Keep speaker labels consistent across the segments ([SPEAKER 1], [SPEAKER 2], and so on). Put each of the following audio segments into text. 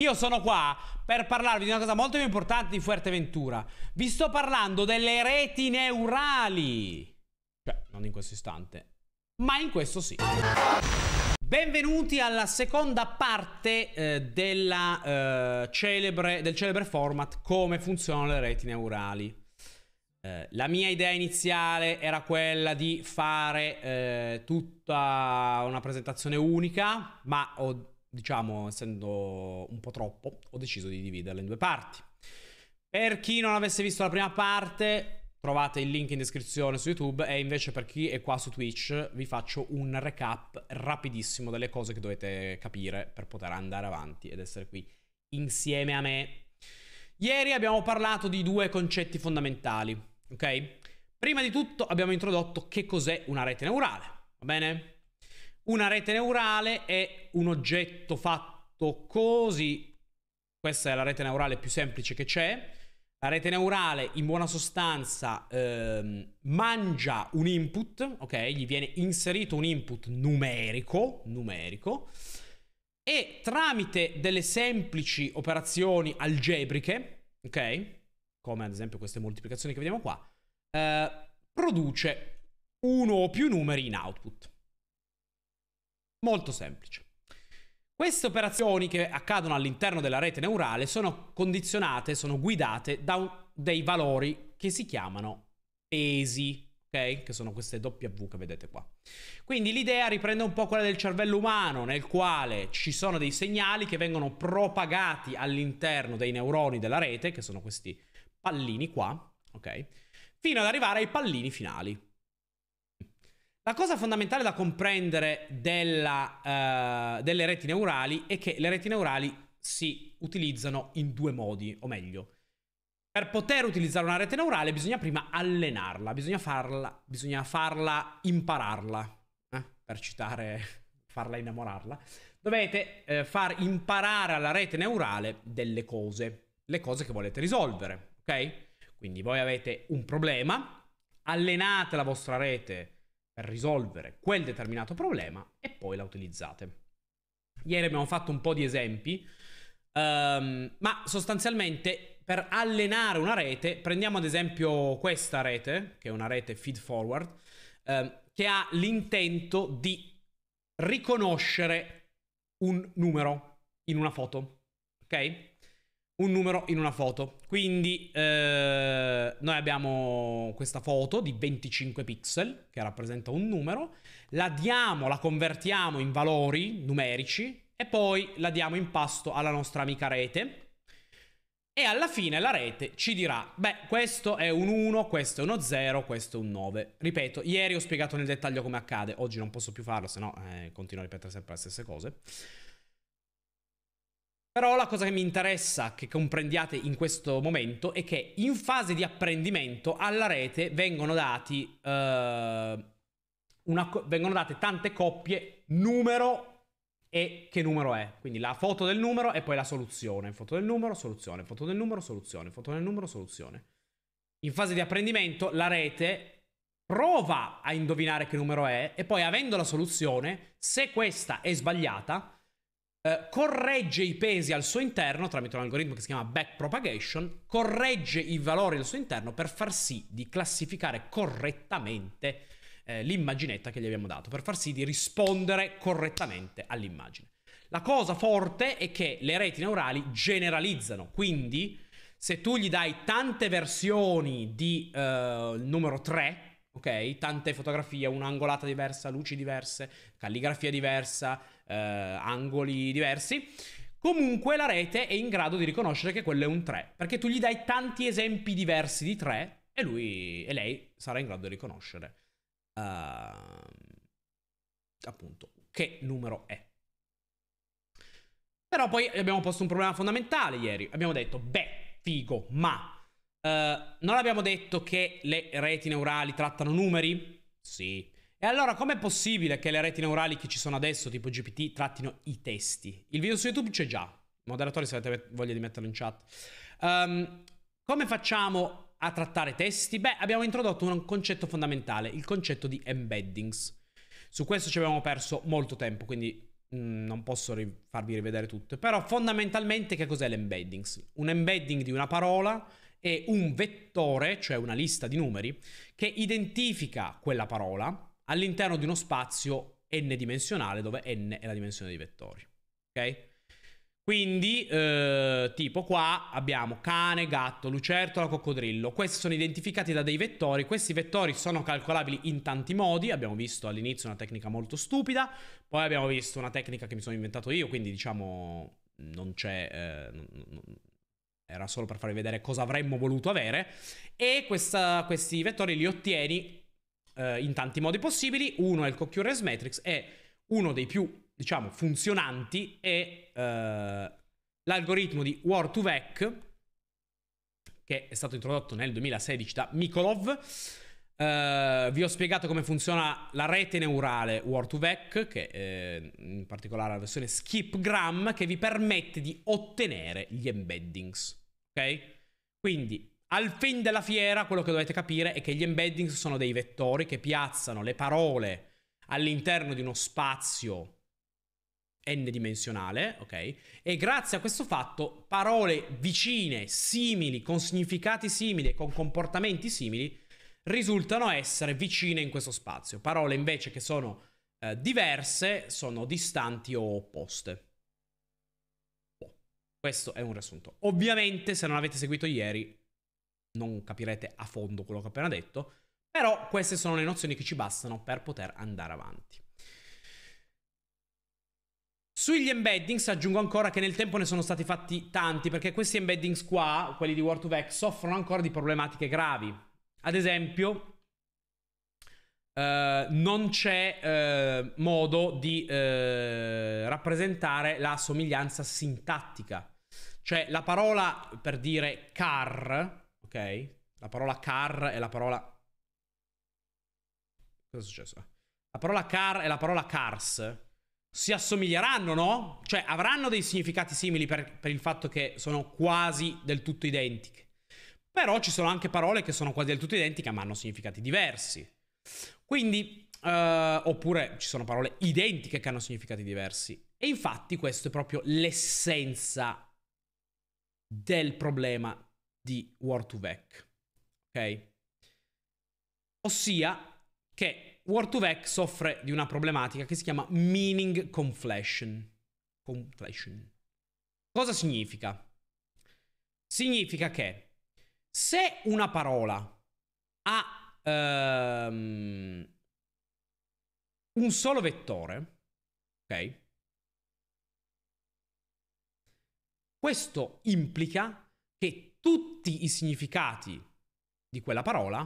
[SPEAKER 1] Io sono qua per parlarvi di una cosa molto più importante di Fuerteventura. Vi sto parlando delle reti neurali. Cioè, non in questo istante, ma in questo sì. Benvenuti alla seconda parte eh, della, eh, celebre, del celebre format come funzionano le reti neurali. Eh, la mia idea iniziale era quella di fare eh, tutta una presentazione unica, ma ho diciamo, essendo un po' troppo, ho deciso di dividerla in due parti. Per chi non avesse visto la prima parte, trovate il link in descrizione su YouTube e invece per chi è qua su Twitch vi faccio un recap rapidissimo delle cose che dovete capire per poter andare avanti ed essere qui insieme a me. Ieri abbiamo parlato di due concetti fondamentali, ok? Prima di tutto abbiamo introdotto che cos'è una rete neurale, va bene? Una rete neurale è un oggetto fatto così. Questa è la rete neurale più semplice che c'è. La rete neurale in buona sostanza ehm, mangia un input, ok? Gli viene inserito un input numerico, numerico, e tramite delle semplici operazioni algebriche, ok? Come ad esempio queste moltiplicazioni che vediamo qua, eh, produce uno o più numeri in output. Molto semplice. Queste operazioni che accadono all'interno della rete neurale sono condizionate, sono guidate da un, dei valori che si chiamano pesi, ok? Che sono queste W che vedete qua. Quindi l'idea riprende un po' quella del cervello umano, nel quale ci sono dei segnali che vengono propagati all'interno dei neuroni della rete, che sono questi pallini qua, ok? Fino ad arrivare ai pallini finali. La cosa fondamentale da comprendere della, uh, delle reti neurali è che le reti neurali si utilizzano in due modi, o meglio, per poter utilizzare una rete neurale bisogna prima allenarla, bisogna farla, bisogna farla impararla, eh? per citare, farla innamorarla. Dovete eh, far imparare alla rete neurale delle cose, le cose che volete risolvere, ok? Quindi voi avete un problema, allenate la vostra rete per risolvere quel determinato problema e poi la utilizzate. Ieri abbiamo fatto un po' di esempi, um, ma sostanzialmente per allenare una rete, prendiamo ad esempio questa rete, che è una rete feed forward, um, che ha l'intento di riconoscere un numero in una foto, ok? Un numero in una foto. Quindi eh, noi abbiamo questa foto di 25 pixel che rappresenta un numero, la diamo, la convertiamo in valori numerici e poi la diamo in pasto alla nostra amica rete. E alla fine la rete ci dirà, beh, questo è un 1, questo è uno 0, questo è un 9. Ripeto, ieri ho spiegato nel dettaglio come accade, oggi non posso più farlo, se no eh, continuo a ripetere sempre le stesse cose. Però la cosa che mi interessa che comprendiate in questo momento è che in fase di apprendimento alla rete vengono dati uh, una, vengono date tante coppie numero e che numero è. Quindi la foto del numero e poi la soluzione. Foto del numero, soluzione. Foto del numero, soluzione. Foto del numero, soluzione. In fase di apprendimento la rete prova a indovinare che numero è e poi avendo la soluzione, se questa è sbagliata, eh, corregge i pesi al suo interno tramite un algoritmo che si chiama backpropagation, corregge i valori al suo interno per far sì di classificare correttamente eh, l'immaginetta che gli abbiamo dato, per far sì di rispondere correttamente all'immagine. La cosa forte è che le reti neurali generalizzano, quindi se tu gli dai tante versioni di uh, numero 3, ok? Tante fotografie, un'angolata diversa, luci diverse, calligrafia diversa, eh, angoli diversi. Comunque la rete è in grado di riconoscere che quello è un 3, perché tu gli dai tanti esempi diversi di 3 e lui e lei sarà in grado di riconoscere uh, appunto che numero è. Però poi abbiamo posto un problema fondamentale ieri. Abbiamo detto, beh, figo, ma uh, non abbiamo detto che le reti neurali trattano numeri? Sì. E allora com'è possibile che le reti neurali che ci sono adesso, tipo GPT, trattino i testi? Il video su YouTube c'è già. Moderatori, se avete voglia di metterlo in chat. Um, come facciamo a trattare testi? Beh, abbiamo introdotto un concetto fondamentale, il concetto di embeddings. Su questo ci abbiamo perso molto tempo, quindi Mm, non posso farvi rivedere tutte, però fondamentalmente che cos'è l'embeddings? Un embedding di una parola è un vettore, cioè una lista di numeri, che identifica quella parola all'interno di uno spazio n dimensionale dove n è la dimensione dei vettori. Ok? Quindi, eh, tipo qua abbiamo cane, gatto, lucertola, coccodrillo. Questi sono identificati da dei vettori. Questi vettori sono calcolabili in tanti modi. Abbiamo visto all'inizio una tecnica molto stupida. Poi abbiamo visto una tecnica che mi sono inventato io. Quindi, diciamo, non c'è... Eh, era solo per farvi vedere cosa avremmo voluto avere. E questa, questi vettori li ottieni eh, in tanti modi possibili. Uno è il Concurrence Matrix e uno dei più diciamo, funzionanti è eh, l'algoritmo di War2Vec, che è stato introdotto nel 2016 da Mikolov. Uh, vi ho spiegato come funziona la rete neurale War2Vec, che è in particolare la versione Skipgram, che vi permette di ottenere gli embeddings. Quindi, al fin della fiera, quello che dovete capire è che gli embeddings sono dei vettori che piazzano le parole all'interno di uno spazio n-dimensionale, ok? E grazie a questo fatto parole vicine, simili, con significati simili con comportamenti simili risultano essere vicine in questo spazio. Parole invece che sono eh, diverse sono distanti o opposte. Questo è un riassunto. Ovviamente se non avete seguito ieri non capirete a fondo quello che ho appena detto, però queste sono le nozioni che ci bastano per poter andare avanti. Sugli embeddings aggiungo ancora che nel tempo ne sono stati fatti tanti perché questi embeddings qua, quelli di Word2Vec, soffrono ancora di problematiche gravi. Ad esempio, eh, non c'è eh, modo di eh, rappresentare la somiglianza sintattica. Cioè la parola per dire car, ok? La parola car è la parola... Cosa è successo? La parola car è la parola cars si assomiglieranno, no? Cioè avranno dei significati simili per, per, il fatto che sono quasi del tutto identiche. Però ci sono anche parole che sono quasi del tutto identiche ma hanno significati diversi. Quindi, uh, oppure ci sono parole identiche che hanno significati diversi. E infatti questo è proprio l'essenza del problema di Word2Vec. Ok? Ossia che Word2Vec soffre di una problematica che si chiama meaning conflation. conflation. Cosa significa? Significa che se una parola ha um, un solo vettore, ok? Questo implica che tutti i significati di quella parola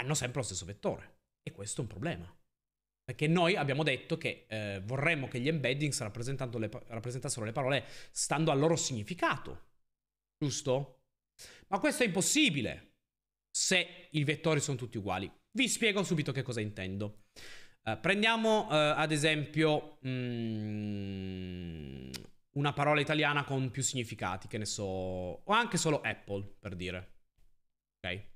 [SPEAKER 1] hanno sempre lo stesso vettore. E questo è un problema. Perché noi abbiamo detto che eh, vorremmo che gli embeddings le, rappresentassero le parole stando al loro significato. Giusto? Ma questo è impossibile se i vettori sono tutti uguali. Vi spiego subito che cosa intendo. Uh, prendiamo uh, ad esempio mm, una parola italiana con più significati, che ne so, o anche solo Apple, per dire. Ok?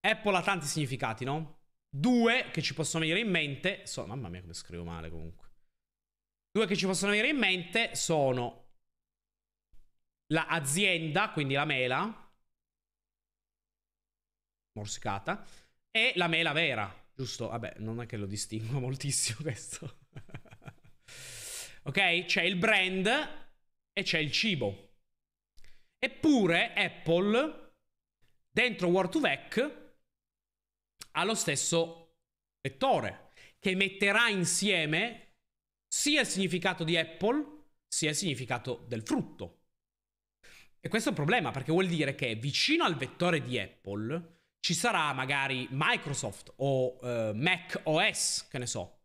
[SPEAKER 1] Apple ha tanti significati, no? Due che ci possono venire in mente sono... Mamma mia come scrivo male comunque. Due che ci possono venire in mente sono l'azienda, quindi la mela, morsicata, e la mela vera, giusto? Vabbè, non è che lo distingo moltissimo questo. ok? C'è il brand e c'è il cibo. Eppure Apple, dentro Word2Vec, ha lo stesso vettore, che metterà insieme sia il significato di Apple, sia il significato del frutto. E questo è un problema, perché vuol dire che vicino al vettore di Apple ci sarà magari Microsoft o uh, Mac OS, che ne so.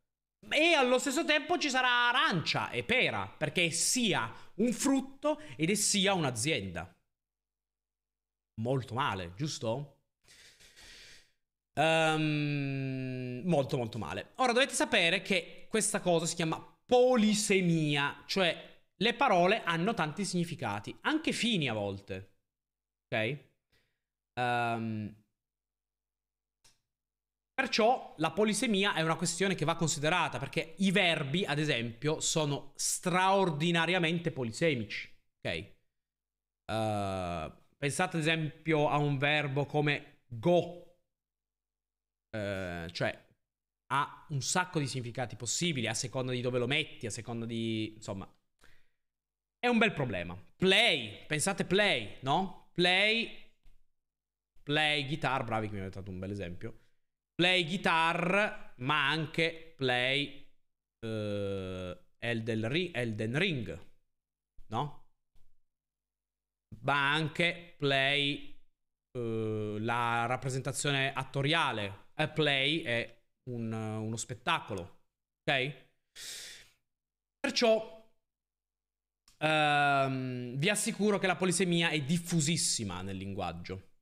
[SPEAKER 1] E allo stesso tempo ci sarà arancia e pera, perché è sia un frutto ed è sia un'azienda. Molto male, giusto? Um, molto molto male. Ora dovete sapere che questa cosa si chiama polisemia, cioè le parole hanno tanti significati, anche fini a volte. Ok? Um, Perciò la polisemia è una questione che va considerata perché i verbi, ad esempio, sono straordinariamente polisemici. Ok? Uh, pensate ad esempio a un verbo come go, uh, cioè ha un sacco di significati possibili a seconda di dove lo metti, a seconda di... insomma... È un bel problema. Play, pensate play, no? Play, play, guitar, bravi che mi avete dato un bel esempio play guitar, ma anche play uh, Elden, Ring, Elden Ring, no? Ma anche play uh, la rappresentazione attoriale. A play è un, uno spettacolo, ok? Perciò Um, vi assicuro che la polisemia è diffusissima nel linguaggio.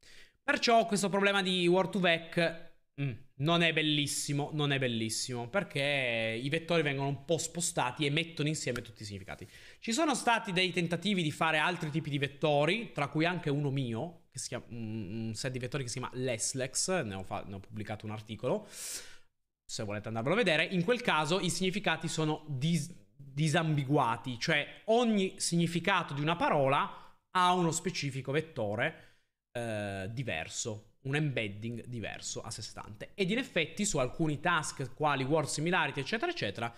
[SPEAKER 1] Perciò questo problema di word to vec Mm, non è bellissimo, non è bellissimo, perché i vettori vengono un po' spostati e mettono insieme tutti i significati. Ci sono stati dei tentativi di fare altri tipi di vettori, tra cui anche uno mio, che si chiama, un set di vettori che si chiama Leslex, ne ho, fa- ne ho pubblicato un articolo, se volete andarvelo a vedere. In quel caso i significati sono dis- disambiguati, cioè ogni significato di una parola ha uno specifico vettore eh, diverso un embedding diverso a sé stante. Ed in effetti su alcuni task quali word similarity eccetera eccetera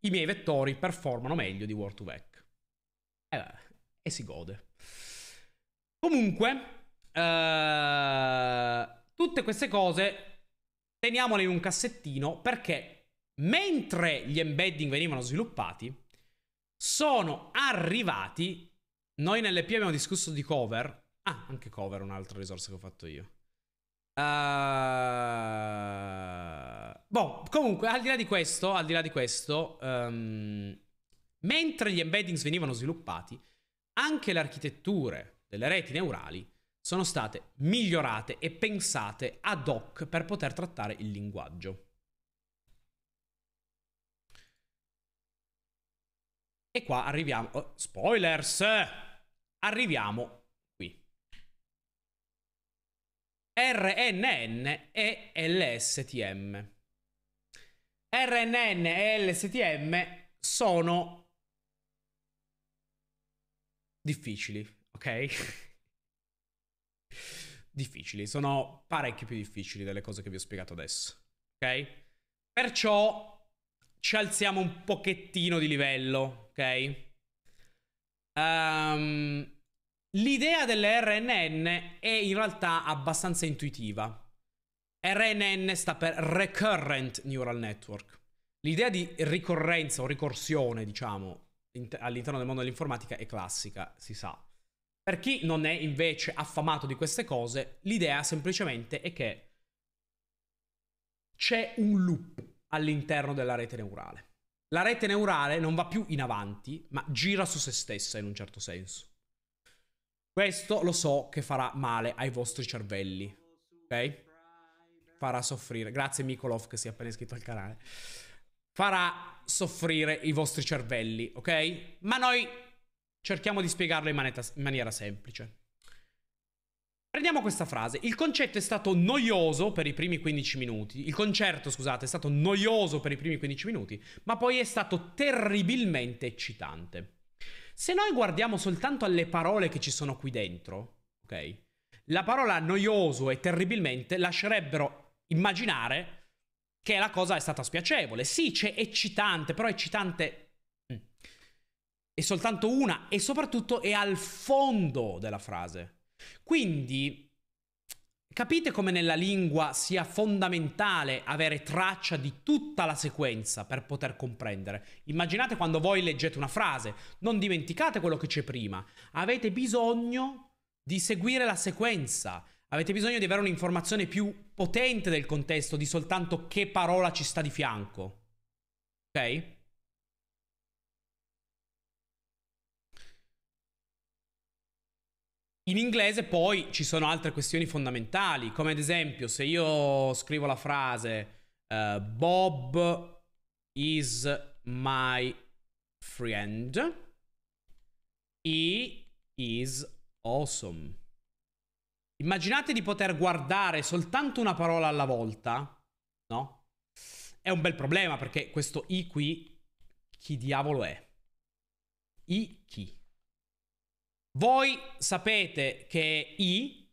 [SPEAKER 1] i miei vettori performano meglio di word to vec. E, eh, e si gode. Comunque, eh, tutte queste cose teniamole in un cassettino perché mentre gli embedding venivano sviluppati sono arrivati noi nell'EP abbiamo discusso di cover Ah, anche cover, un'altra risorsa che ho fatto io. Uh... Boh, comunque, al di là di questo, al di là di questo, um... mentre gli embeddings venivano sviluppati, anche le architetture delle reti neurali sono state migliorate e pensate ad hoc per poter trattare il linguaggio. E qua arriviamo... Oh, spoilers! Arriviamo RNN e LSTM. RNN e LSTM sono difficili, ok? difficili, sono parecchio più difficili delle cose che vi ho spiegato adesso, ok? Perciò ci alziamo un pochettino di livello, ok? Um, L'idea delle RNN è in realtà abbastanza intuitiva. RNN sta per Recurrent Neural Network. L'idea di ricorrenza o ricorsione, diciamo, all'interno del mondo dell'informatica è classica, si sa. Per chi non è invece affamato di queste cose, l'idea semplicemente è che c'è un loop all'interno della rete neurale. La rete neurale non va più in avanti, ma gira su se stessa in un certo senso. Questo lo so che farà male ai vostri cervelli. Ok? Farà soffrire. Grazie Mikolov che si è appena iscritto al canale. Farà soffrire i vostri cervelli, ok? Ma noi cerchiamo di spiegarlo in, maneta, in maniera semplice. Prendiamo questa frase. Il concetto è stato noioso per i primi 15 minuti. Il concerto, scusate, è stato noioso per i primi 15 minuti, ma poi è stato terribilmente eccitante. Se noi guardiamo soltanto alle parole che ci sono qui dentro, ok? La parola noioso e terribilmente lascerebbero immaginare che la cosa è stata spiacevole. Sì, c'è eccitante, però eccitante mm, è soltanto una e soprattutto è al fondo della frase. Quindi Capite come nella lingua sia fondamentale avere traccia di tutta la sequenza per poter comprendere. Immaginate quando voi leggete una frase, non dimenticate quello che c'è prima. Avete bisogno di seguire la sequenza. Avete bisogno di avere un'informazione più potente del contesto, di soltanto che parola ci sta di fianco. Ok? In inglese poi ci sono altre questioni fondamentali, come ad esempio se io scrivo la frase uh, Bob is my friend, he is awesome. Immaginate di poter guardare soltanto una parola alla volta no? È un bel problema perché questo i qui, chi diavolo è? I chi? Voi sapete che è i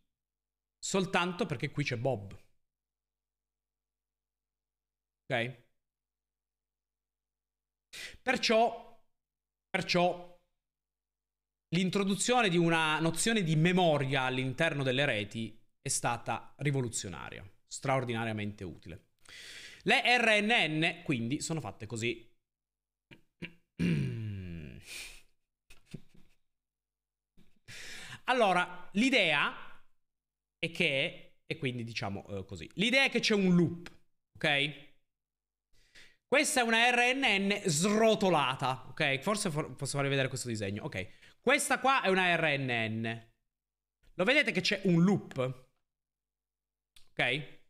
[SPEAKER 1] soltanto perché qui c'è Bob. Ok? Perciò, perciò l'introduzione di una nozione di memoria all'interno delle reti è stata rivoluzionaria, straordinariamente utile. Le RNN quindi sono fatte così. Allora, l'idea è che, e quindi diciamo eh, così, l'idea è che c'è un loop, ok? Questa è una RNN srotolata, ok? Forse for posso farvi vedere questo disegno, ok. Questa qua è una RNN. Lo vedete che c'è un loop, ok?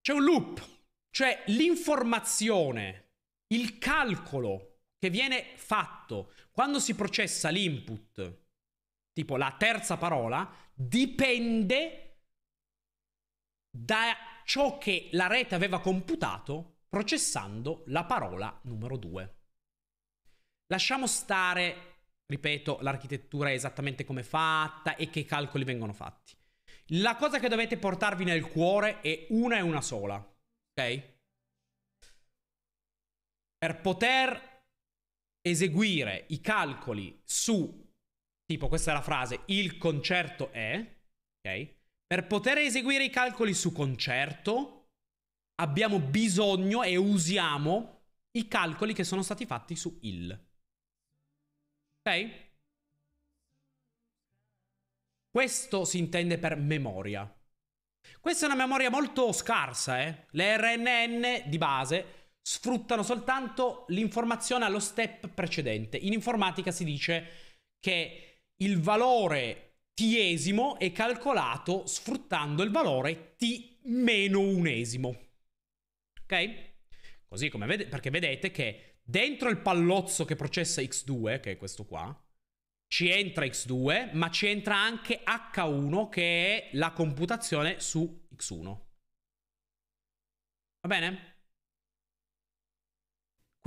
[SPEAKER 1] C'è un loop, cioè l'informazione, il calcolo che viene fatto quando si processa l'input, tipo la terza parola, dipende da ciò che la rete aveva computato processando la parola numero 2. Lasciamo stare, ripeto, l'architettura esattamente come è fatta e che calcoli vengono fatti. La cosa che dovete portarvi nel cuore è una e una sola, ok? Per poter eseguire i calcoli su, tipo questa è la frase, il concerto è, ok? Per poter eseguire i calcoli su concerto abbiamo bisogno e usiamo i calcoli che sono stati fatti su il. Ok? Questo si intende per memoria. Questa è una memoria molto scarsa, eh? Le RNN di base sfruttano soltanto l'informazione allo step precedente. In informatica si dice che il valore tiesimo è calcolato sfruttando il valore t meno unesimo. Ok? Così come vedete, perché vedete che dentro il pallozzo che processa x2, che è questo qua, ci entra x2, ma ci entra anche h1 che è la computazione su x1. Va bene?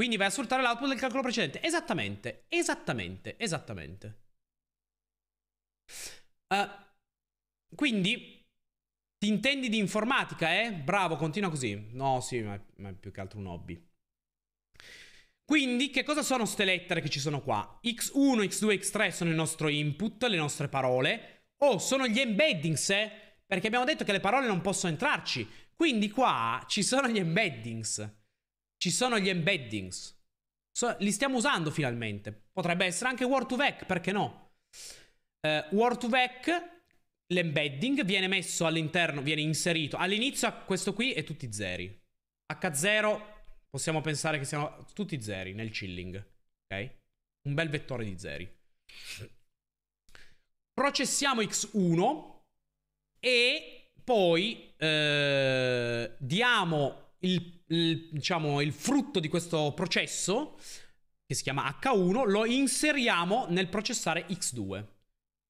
[SPEAKER 1] Quindi vai a sfruttare l'output del calcolo precedente. Esattamente, esattamente, esattamente. Uh, quindi, ti intendi di informatica, eh? Bravo, continua così. No, sì, ma, ma è più che altro un hobby. Quindi, che cosa sono queste lettere che ci sono qua? X1, X2, X3 sono il nostro input, le nostre parole. Oh, sono gli embeddings, eh? Perché abbiamo detto che le parole non possono entrarci. Quindi qua ci sono gli embeddings. Ci sono gli embeddings. So, li stiamo usando finalmente. Potrebbe essere anche Word2Vec, perché no? Uh, Word2Vec, l'embedding, viene messo all'interno, viene inserito. All'inizio questo qui è tutti zeri. H0 possiamo pensare che siano tutti zeri nel chilling. Ok? Un bel vettore di zeri. Processiamo x1 e poi eh, diamo il, il, diciamo, il frutto di questo processo, che si chiama H1, lo inseriamo nel processare x2.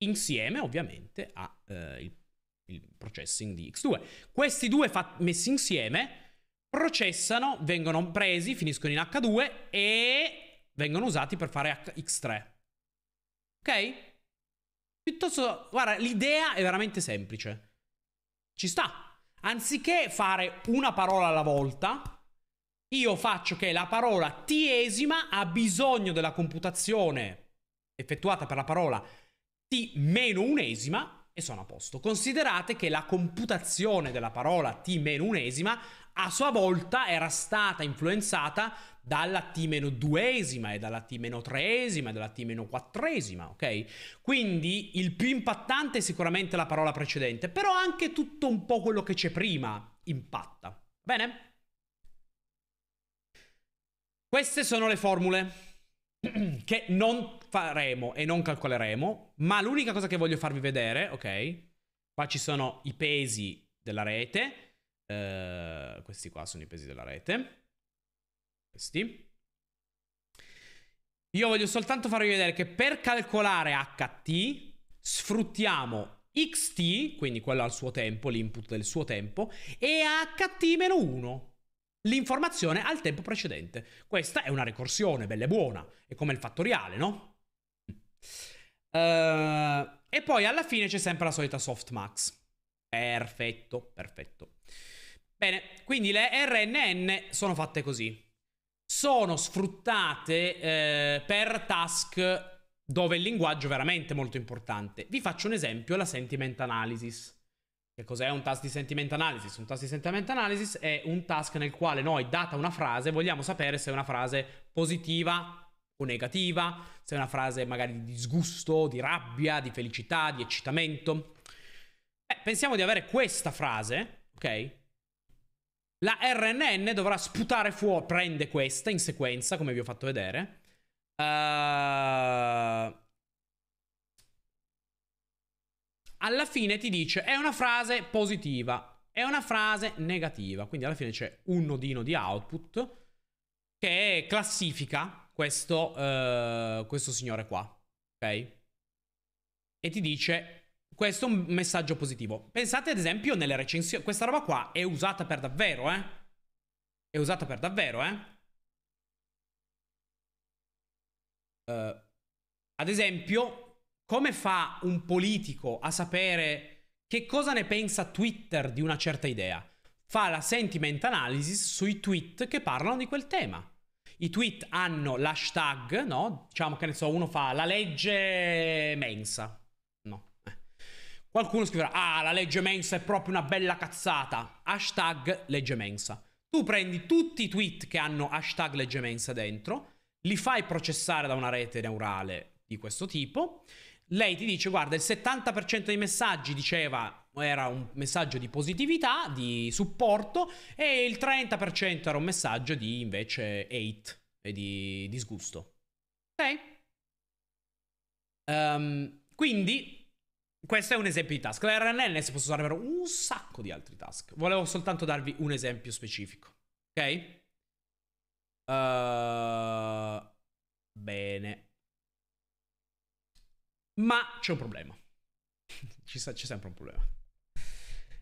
[SPEAKER 1] Insieme, ovviamente, al eh, processing di x2. Questi due messi insieme processano, vengono presi, finiscono in H2 e vengono usati per fare X3. Ok? Piuttosto, guarda, l'idea è veramente semplice. Ci sta. Anziché fare una parola alla volta, io faccio che la parola tiesima ha bisogno della computazione effettuata per la parola t meno unesima e sono a posto. Considerate che la computazione della parola t meno unesima a sua volta era stata influenzata dalla T-2esima e dalla T-3esima e dalla T-4esima, ok? Quindi il più impattante è sicuramente la parola precedente, però anche tutto un po' quello che c'è prima impatta. Bene? Queste sono le formule che non faremo e non calcoleremo, ma l'unica cosa che voglio farvi vedere, ok? Qua ci sono i pesi della rete, Uh, questi qua sono i pesi della rete. Questi. Io voglio soltanto farvi vedere che per calcolare HT sfruttiamo xt, quindi quello al suo tempo, l'input del suo tempo, e ht-1, l'informazione al tempo precedente. Questa è una ricorsione, bella e buona, è come il fattoriale, no? Uh, e poi alla fine c'è sempre la solita softmax. Perfetto, perfetto. Bene, quindi le RNN sono fatte così. Sono sfruttate eh, per task dove il linguaggio è veramente molto importante. Vi faccio un esempio, la sentiment analysis. Che cos'è un task di sentiment analysis? Un task di sentiment analysis è un task nel quale noi, data una frase, vogliamo sapere se è una frase positiva o negativa, se è una frase magari di disgusto, di rabbia, di felicità, di eccitamento. Eh, pensiamo di avere questa frase, ok? La RNN dovrà sputare fuori, prende questa in sequenza, come vi ho fatto vedere, Uh, alla fine ti dice è una frase positiva, è una frase negativa. Quindi alla fine c'è un nodino di output che classifica questo, uh, questo signore qua. Ok? E ti dice questo è un messaggio positivo. Pensate ad esempio nelle recensioni. Questa roba qua è usata per davvero, eh? È usata per davvero, eh? Uh, ad esempio, come fa un politico a sapere che cosa ne pensa Twitter di una certa idea? Fa la sentiment analysis sui tweet che parlano di quel tema. I tweet hanno l'hashtag, no? Diciamo che ne so, uno fa la legge mensa. No. Qualcuno scriverà, ah, la legge mensa è proprio una bella cazzata. Hashtag legge mensa. Tu prendi tutti i tweet che hanno hashtag legge mensa dentro li fai processare da una rete neurale di questo tipo. Lei ti dice, guarda, il 70% dei messaggi diceva era un messaggio di positività, di supporto, e il 30% era un messaggio di invece hate e di disgusto. Ok? Um, quindi, questo è un esempio di task. La RNN si possono usare per un sacco di altri task. Volevo soltanto darvi un esempio specifico. Ok? Uh, bene. Ma c'è un problema. c'è sempre un problema.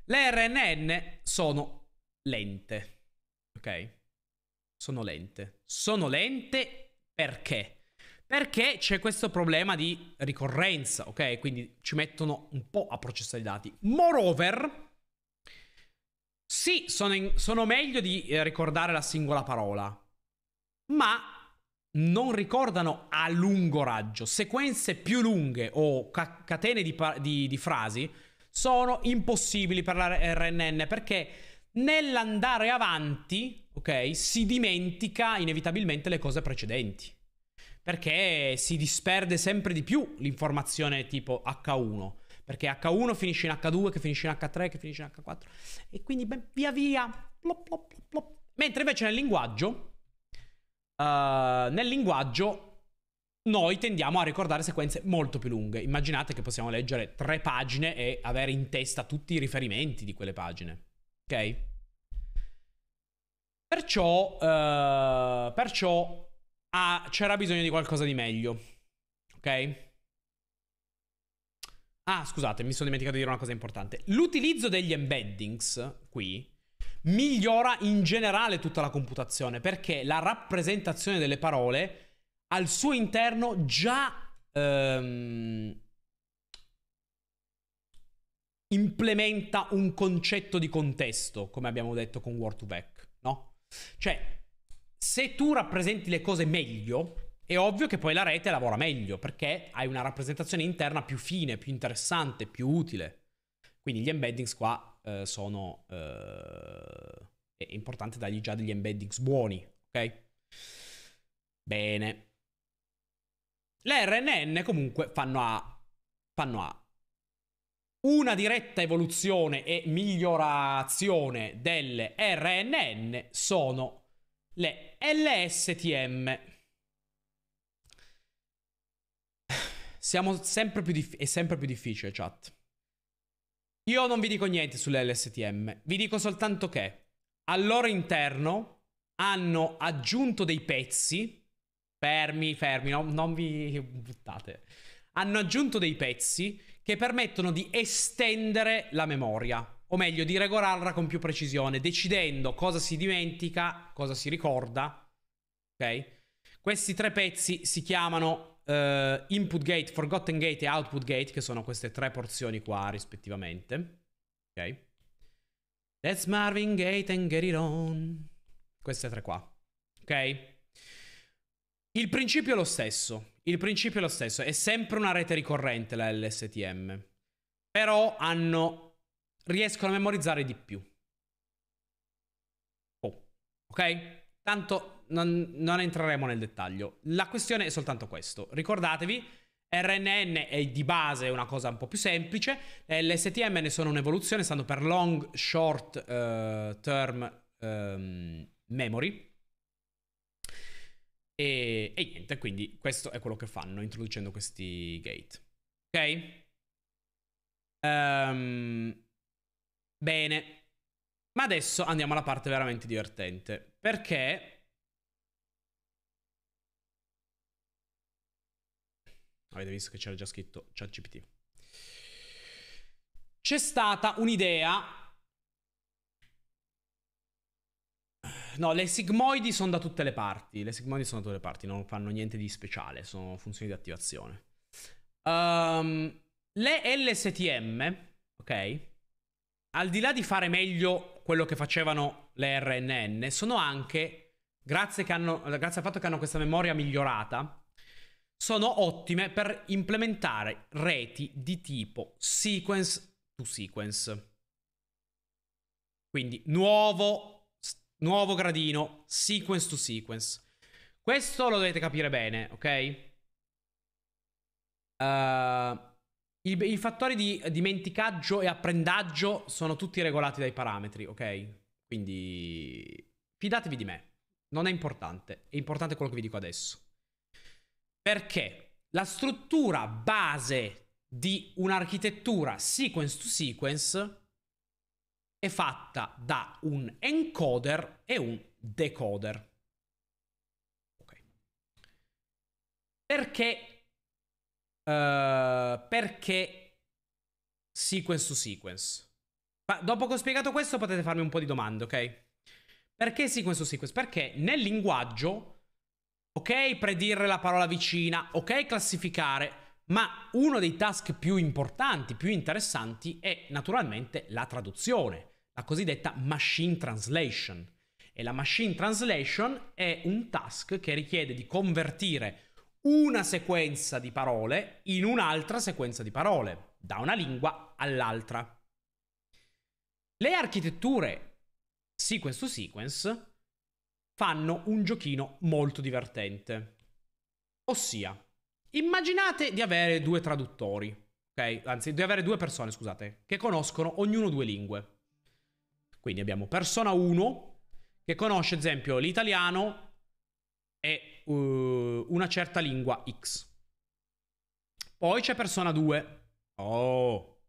[SPEAKER 1] Le RNN sono lente. Ok? Sono lente. Sono lente perché? Perché c'è questo problema di ricorrenza, ok? Quindi ci mettono un po' a processare i dati. Moreover, sì, sono, in, sono meglio di eh, ricordare la singola parola ma non ricordano a lungo raggio. Sequenze più lunghe o ca- catene di, di, di frasi sono impossibili per la RNN perché nell'andare avanti, ok, si dimentica inevitabilmente le cose precedenti. Perché si disperde sempre di più l'informazione tipo H1. Perché H1 finisce in H2, che finisce in H3, che finisce in H4. E quindi beh, via via. Plop, plop, plop, Mentre invece nel linguaggio uh, nel linguaggio noi tendiamo a ricordare sequenze molto più lunghe. Immaginate che possiamo leggere tre pagine e avere in testa tutti i riferimenti di quelle pagine. Ok? Perciò, uh, perciò ah, c'era bisogno di qualcosa di meglio. Ok? Ah, scusate, mi sono dimenticato di dire una cosa importante. L'utilizzo degli embeddings qui migliora in generale tutta la computazione perché la rappresentazione delle parole al suo interno già ehm, implementa un concetto di contesto, come abbiamo detto con Word2Vec, no? Cioè, se tu rappresenti le cose meglio, è ovvio che poi la rete lavora meglio perché hai una rappresentazione interna più fine, più interessante, più utile. Quindi gli embeddings qua eh, sono... Eh, è importante dargli già degli embeddings buoni, ok? Bene. Le RNN comunque fanno a... fanno a una diretta evoluzione e migliorazione delle RNN sono le LSTM. Siamo sempre più dif- è sempre più difficile, chat. Io non vi dico niente sulle LSTM, vi dico soltanto che al loro interno hanno aggiunto dei pezzi, fermi, fermi, no, non vi buttate, hanno aggiunto dei pezzi che permettono di estendere la memoria, o meglio di regolarla con più precisione, decidendo cosa si dimentica, cosa si ricorda. Ok? Questi tre pezzi si chiamano uh, input gate, forgotten gate e output gate, che sono queste tre porzioni qua rispettivamente. Ok? Let's Marvin Gate and get it on. Queste tre qua. Ok? Il principio è lo stesso. Il principio è lo stesso. È sempre una rete ricorrente la LSTM. Però hanno... riescono a memorizzare di più. Oh. Ok? Tanto non, non entreremo nel dettaglio. La questione è soltanto questo. Ricordatevi, RNN è di base una cosa un po' più semplice. LSTM ne sono un'evoluzione, stanno per Long Short uh, Term um, Memory. E, e, niente, quindi questo è quello che fanno introducendo questi gate. Ok? Um, bene. Ma adesso andiamo alla parte veramente divertente. Perché... Avete visto che c'era già scritto ChatGPT. C'è stata un'idea No, le sigmoidi sono da tutte le parti. Le sigmoidi sono da tutte le parti, non fanno niente di speciale, sono funzioni di attivazione. Um, le LSTM, ok? Al di là di fare meglio quello che facevano le RNN, sono anche, grazie, hanno, grazie al fatto che hanno questa memoria migliorata, sono ottime per implementare reti di tipo sequence to sequence. Quindi nuovo Nuovo gradino, sequence to sequence. Questo lo dovete capire bene, ok? Uh, i, i, fattori di dimenticaggio e apprendaggio sono tutti regolati dai parametri, ok? Quindi fidatevi di me. Non è importante. È importante quello che vi dico adesso. Perché la struttura base di un'architettura sequence to sequence è fatta da un encoder e un decoder. Ok. Perché? Uh, perché sequence to sequence? Ma dopo che ho spiegato questo potete farmi un po' di domande, ok? Perché sequence to sequence? Perché nel linguaggio, ok, predire la parola vicina, ok, classificare, ma uno dei task più importanti, più interessanti è naturalmente la traduzione la cosiddetta machine translation. E la machine translation è un task che richiede di convertire una sequenza di parole in un'altra sequenza di parole, da una lingua all'altra. Le architetture sequence to sequence fanno un giochino molto divertente. Ossia, immaginate di avere due traduttori, ok? Anzi, di avere due persone, scusate, che conoscono ognuno due lingue. Quindi abbiamo persona 1 che conosce, ad esempio, l'italiano e uh, una certa lingua X. Poi c'è persona 2. Oh.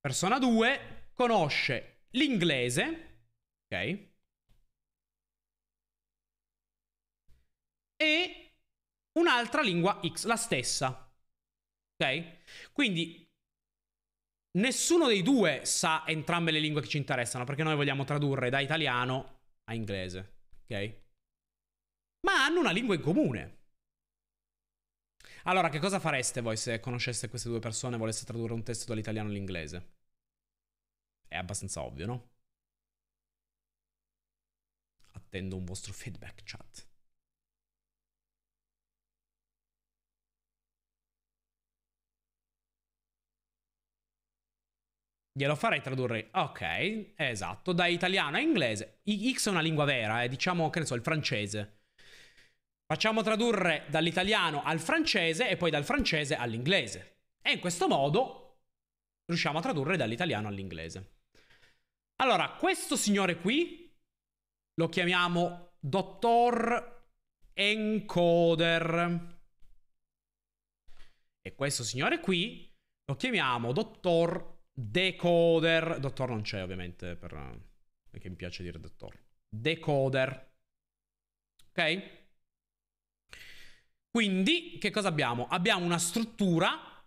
[SPEAKER 1] Persona 2 conosce l'inglese, ok? E un'altra lingua X, la stessa. Ok? Quindi Nessuno dei due sa entrambe le lingue che ci interessano, perché noi vogliamo tradurre da italiano a inglese, ok? Ma hanno una lingua in comune. Allora, che cosa fareste voi se conosceste queste due persone e voleste tradurre un testo dall'italiano all'inglese? È abbastanza ovvio, no? Attendo un vostro feedback, chat. Glielo farei tradurre. Ok, esatto, da italiano a inglese. X è una lingua vera, eh, diciamo, che ne so, il francese. Facciamo tradurre dall'italiano al francese e poi dal francese all'inglese. E in questo modo riusciamo a tradurre dall'italiano all'inglese. Allora, questo signore qui lo chiamiamo dottor encoder. E questo signore qui lo chiamiamo dottor Decoder. Dottor non c'è ovviamente per... perché mi piace dire dottor. Decoder. Ok? Quindi, che cosa abbiamo? Abbiamo una struttura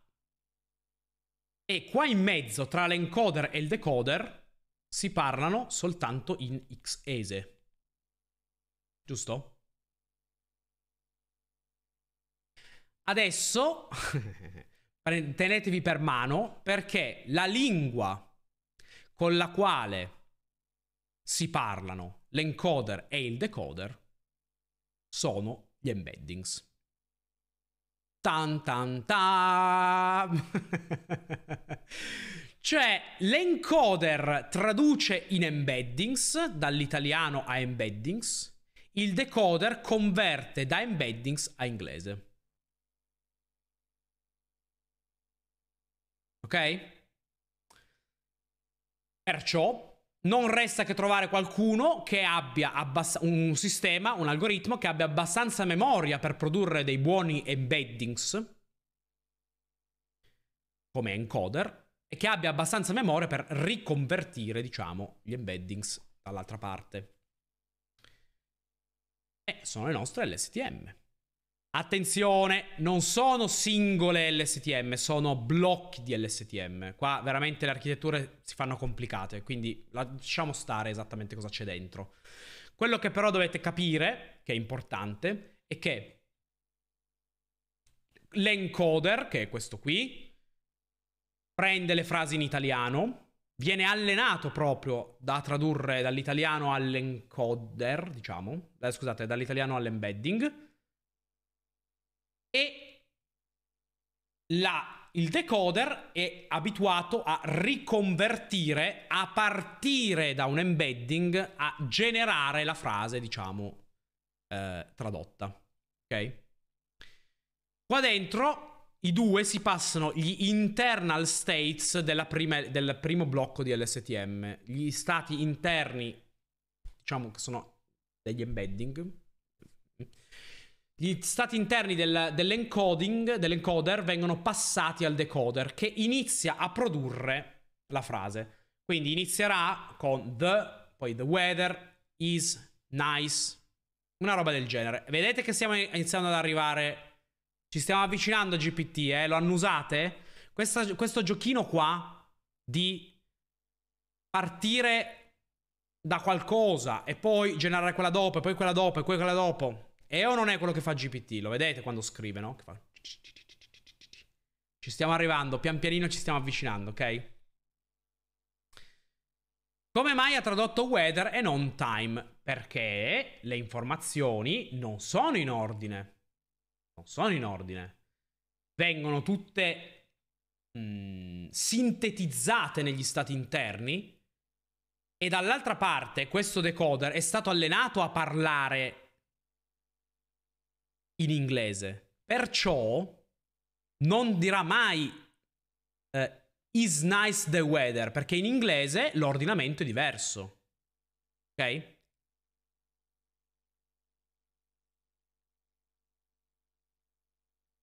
[SPEAKER 1] E qua in mezzo, tra l'encoder e il decoder, si parlano soltanto in Xese. Giusto? Adesso tenetevi per mano perché la lingua con la quale si parlano l'encoder e il decoder sono gli embeddings. Tan tan tan. cioè l'encoder traduce in embeddings dall'italiano a embeddings, il decoder converte da embeddings a inglese. Ok? Perciò non resta che trovare qualcuno che abbia un sistema, un algoritmo che abbia abbastanza memoria per produrre dei buoni embeddings come encoder e che abbia abbastanza memoria per riconvertire, diciamo, gli embeddings dall'altra parte. E sono le nostre LSTM. Attenzione, non sono singole LSTM, sono blocchi di LSTM. Qua veramente le architetture si fanno complicate, quindi lasciamo stare esattamente cosa c'è dentro. Quello che però dovete capire, che è importante, è che l'encoder, che è questo qui, prende le frasi in italiano, viene allenato proprio da tradurre dall'italiano all'encoder, diciamo, eh, scusate, dall'italiano all'embedding, e la, il decoder è abituato a riconvertire a partire da un embedding a generare la frase, diciamo, eh, tradotta. Ok? Qua dentro i due si passano gli internal states prima, del primo blocco di LSTM. Gli stati interni, diciamo che sono degli embedding, gli stati interni del, dell'encoding, dell'encoder vengono passati al decoder che inizia a produrre la frase. Quindi inizierà con the, poi the weather is nice, una roba del genere. Vedete che stiamo iniziando ad arrivare, ci stiamo avvicinando a GPT, eh? Lo annusate? Questa, questo giochino qua di partire da qualcosa e poi generare quella dopo, e poi quella dopo, e poi quella dopo. E o non è quello che fa GPT, lo vedete quando scrive, no? Ci stiamo arrivando, pian pianino ci stiamo avvicinando, ok? Come mai ha tradotto weather e non time? Perché le informazioni non sono in ordine. Non sono in ordine. Vengono tutte mh, mm, sintetizzate negli stati interni e dall'altra parte questo decoder è stato allenato a parlare in inglese. Perciò non dirà mai uh, is nice the weather, perché in inglese l'ordinamento è diverso. Ok?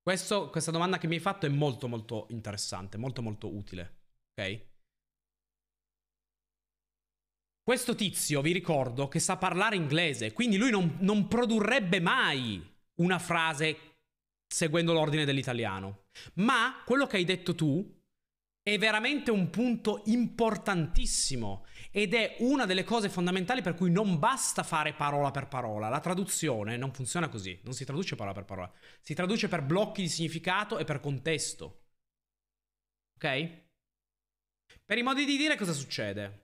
[SPEAKER 1] Questo, questa domanda che mi hai fatto è molto molto interessante, molto molto utile. Ok? Questo tizio, vi ricordo, che sa parlare inglese, quindi lui non, non produrrebbe mai una frase seguendo l'ordine dell'italiano. Ma quello che hai detto tu è veramente un punto importantissimo ed è una delle cose fondamentali per cui non basta fare parola per parola. La traduzione non funziona così, non si traduce parola per parola, si traduce per blocchi di significato e per contesto. Ok? Per i modi di dire cosa succede?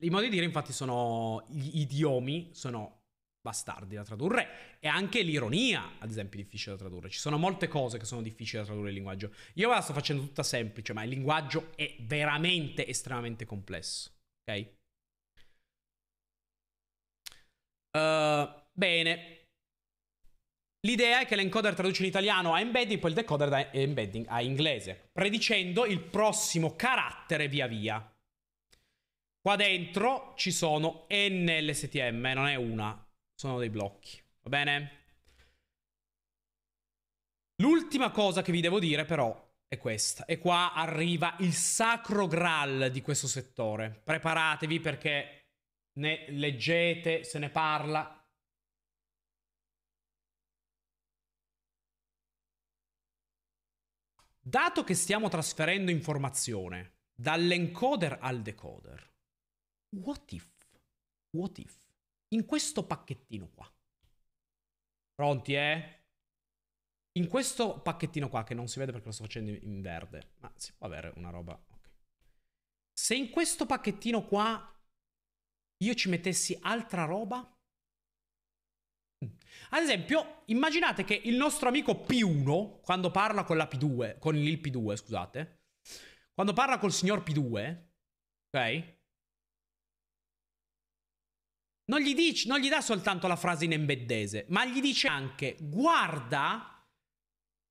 [SPEAKER 1] I modi di dire infatti sono gli idiomi, sono bastardi da tradurre e anche l'ironia, ad esempio, è difficile da tradurre. Ci sono molte cose che sono difficili da tradurre in linguaggio. Io la sto facendo tutta semplice, ma il linguaggio è veramente estremamente complesso. Ok? Uh, bene. L'idea è che l'encoder traduce in italiano a embedding, poi il decoder da embedding a inglese, predicendo il prossimo carattere via via. Qua dentro ci sono NLSTM, non è una, sono dei blocchi. Va bene? L'ultima cosa che vi devo dire però è questa. E qua arriva il sacro graal di questo settore. Preparatevi perché ne leggete, se ne parla. dato che stiamo trasferendo informazione dall'encoder al decoder, what if, what if, in questo pacchettino qua, pronti eh? In questo pacchettino qua, che non si vede perché lo sto facendo in verde, ma si può avere una roba... Okay. Se in questo pacchettino qua io ci mettessi altra roba... Mm. Ad esempio, immaginate che il nostro amico P1, quando parla con la P2, con il P2, scusate, quando parla col signor P2, ok? Non gli, dice, non gli dà soltanto la frase in embeddese, ma gli dice anche, guarda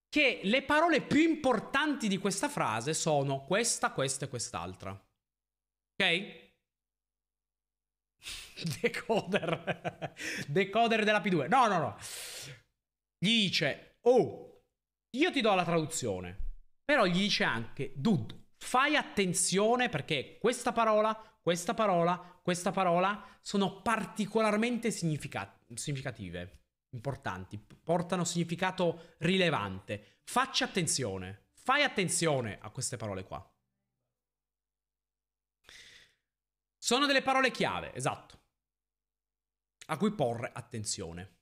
[SPEAKER 1] che le parole più importanti di questa frase sono questa, questa e quest'altra. Ok? Decoder. Decoder della P2. No, no, no. Gli dice, oh, io ti do la traduzione. Però gli dice anche, dude, fai attenzione perché questa parola, questa parola, questa parola sono particolarmente significative importanti, portano significato rilevante. Faccia attenzione, fai attenzione a queste parole qua. Sono delle parole chiave, esatto, a cui porre attenzione.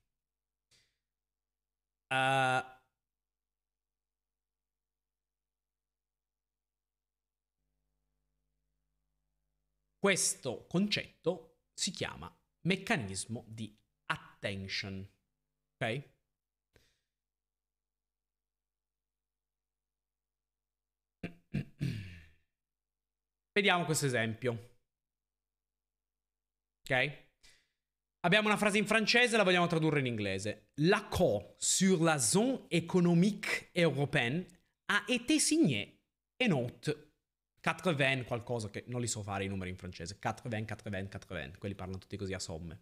[SPEAKER 1] Uh, questo concetto si chiama meccanismo di attention. Ok? Vediamo questo esempio. Ok? Abbiamo una frase in francese, la vogliamo tradurre in inglese. L'accord sur la zone économique européenne a été signé en août 80 qualcosa che non li so fare i numeri in francese. 80, 80, 80. Quelli parlano tutti così a somme.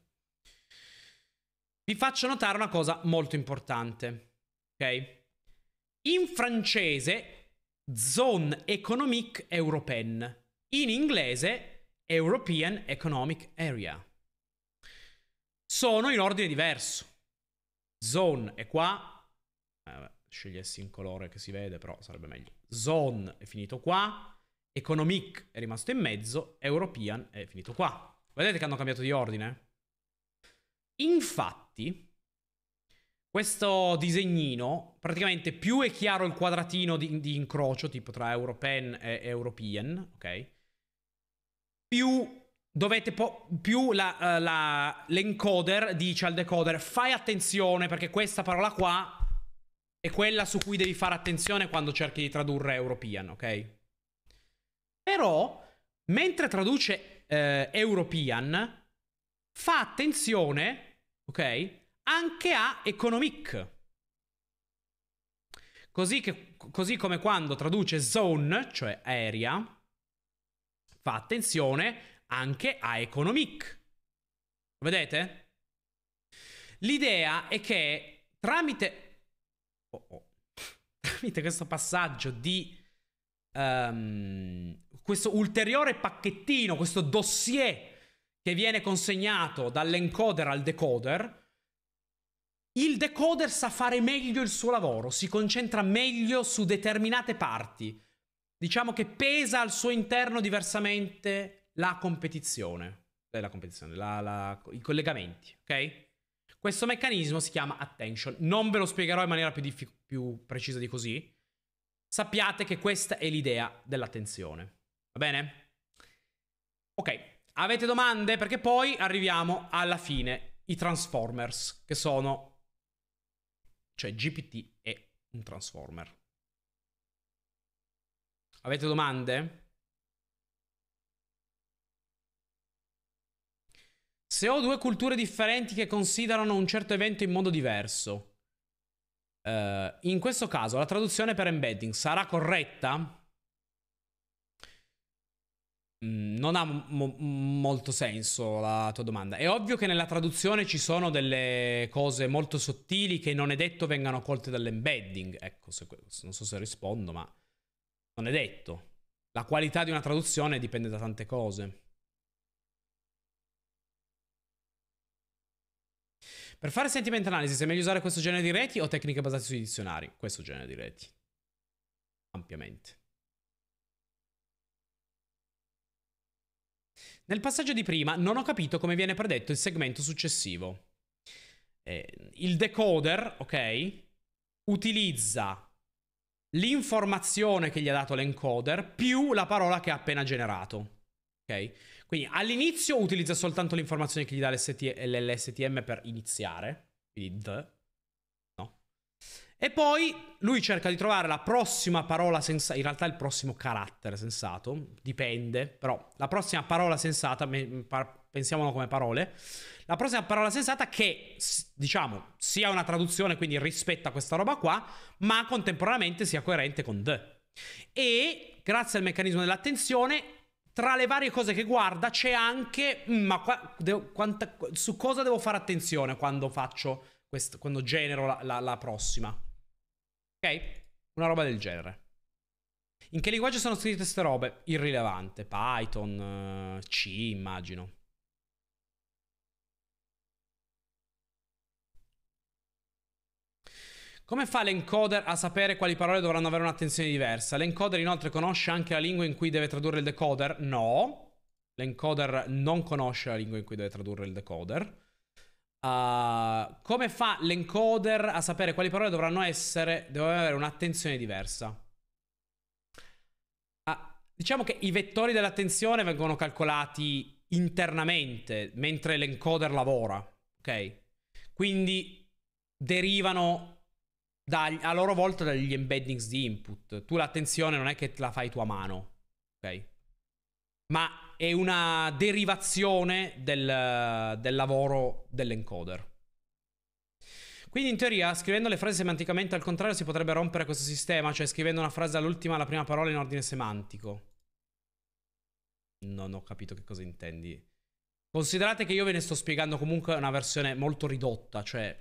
[SPEAKER 1] Vi faccio notare una cosa molto importante, ok? In francese, Zone Economique Européenne. In inglese, European Economic Area. Sono in ordine diverso. Zone è qua. Eh, scegliessi in colore che si vede, però sarebbe meglio. Zone è finito qua. Economic è rimasto in mezzo. European è finito qua. Vedete che hanno cambiato di ordine? Infatti, questo disegnino, praticamente più è chiaro il quadratino di, di incrocio, tipo tra Europen e European, ok? Più dovete po- più la, uh, la, l'encoder dice al decoder fai attenzione perché questa parola qua è quella su cui devi fare attenzione quando cerchi di tradurre European, ok? Però, mentre traduce uh, European, fa attenzione, ok, anche a economic. Così, che, così come quando traduce zone, cioè area, fa attenzione anche a economic. Vedete? L'idea è che tramite, oh oh, tramite questo passaggio di um, questo ulteriore pacchettino, questo dossier che viene consegnato dall'encoder al decoder, il decoder sa fare meglio il suo lavoro, si concentra meglio su determinate parti. Diciamo che pesa al suo interno diversamente la competizione, eh, la competizione, la, la, i collegamenti, ok? Questo meccanismo si chiama attention. Non ve lo spiegherò in maniera più, più precisa di così. Sappiate che questa è l'idea dell'attenzione. Va bene? Ok. Avete domande? Perché poi arriviamo alla fine. I Transformers, che sono... Cioè GPT è un Transformer. Avete domande? Se ho due culture differenti che considerano un certo evento in modo diverso, uh, in questo caso la traduzione per embedding sarà corretta? Mm, non ha mo molto senso la tua domanda. È ovvio che nella traduzione ci sono delle cose molto sottili che non è detto vengano colte dall'embedding. Ecco, se, non so se rispondo, ma non è detto. La qualità di una traduzione dipende da tante cose. Per fare sentiment analysis è meglio usare questo genere di reti o tecniche basate sui dizionari? Questo genere di reti. ampiamente. Nel passaggio di prima non ho capito come viene predetto il segmento successivo. Eh, il decoder, ok, utilizza l'informazione che gli ha dato l'encoder più la parola che ha appena generato. Ok? Quindi all'inizio utilizza soltanto l'informazione che gli dà l'STM per iniziare, quindi the? E poi lui cerca di trovare la prossima parola sensata, in realtà il prossimo carattere sensato, dipende, però la prossima parola sensata, pensiamolo come parole, la prossima parola sensata che, diciamo, sia una traduzione, quindi rispetta questa roba qua, ma contemporaneamente sia coerente con the. E grazie al meccanismo dell'attenzione, tra le varie cose che guarda c'è anche, mm, ma qua, devo, quanta, su cosa devo fare attenzione quando faccio, quando genero la, la, la prossima. Ok? Una roba del genere. In che linguaggio sono scritte queste robe? Irrilevante. Python, eh, C, immagino. Come fa l'encoder a sapere quali parole dovranno avere un'attenzione diversa? L'encoder inoltre conosce anche la lingua in cui deve tradurre il decoder? No. L'encoder non conosce la lingua in cui deve tradurre il decoder. Uh, come fa l'encoder a sapere quali parole dovranno essere, devono avere un'attenzione diversa? Uh, diciamo che i vettori dell'attenzione vengono calcolati internamente mentre l'encoder lavora, ok? Quindi derivano da, a loro volta dagli embeddings di input. Tu l'attenzione non è che la fai tu a mano, ok? Ma è una derivazione del, del lavoro dell'encoder. Quindi in teoria, scrivendo le frasi semanticamente al contrario, si potrebbe rompere questo sistema, cioè scrivendo una frase all'ultima alla prima parola in ordine semantico. Non ho capito che cosa intendi. Considerate che io ve ne sto spiegando comunque una versione molto ridotta, cioè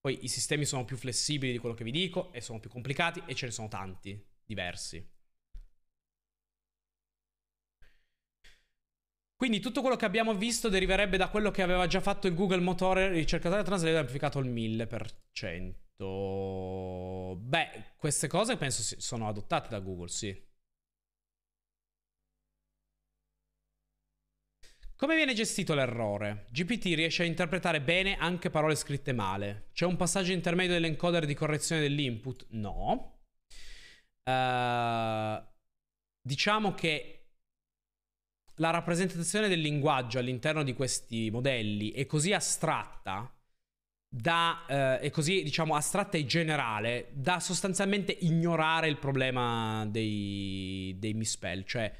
[SPEAKER 1] poi i sistemi sono più flessibili di quello che vi dico e sono più complicati e ce ne sono tanti, diversi. Quindi tutto quello che abbiamo visto deriverebbe da quello che aveva già fatto il Google Motore ricercatore Translate amplificato al 1000%. Beh, queste cose penso sono adottate da Google, sì. Come viene gestito l'errore? GPT riesce a interpretare bene anche parole scritte male. C'è un passaggio intermedio dell'encoder di correzione dell'input? No. Uh, diciamo che la rappresentazione del linguaggio all'interno di questi modelli è così astratta da, uh, è così diciamo astratta e generale da sostanzialmente ignorare il problema dei, dei misspell, cioè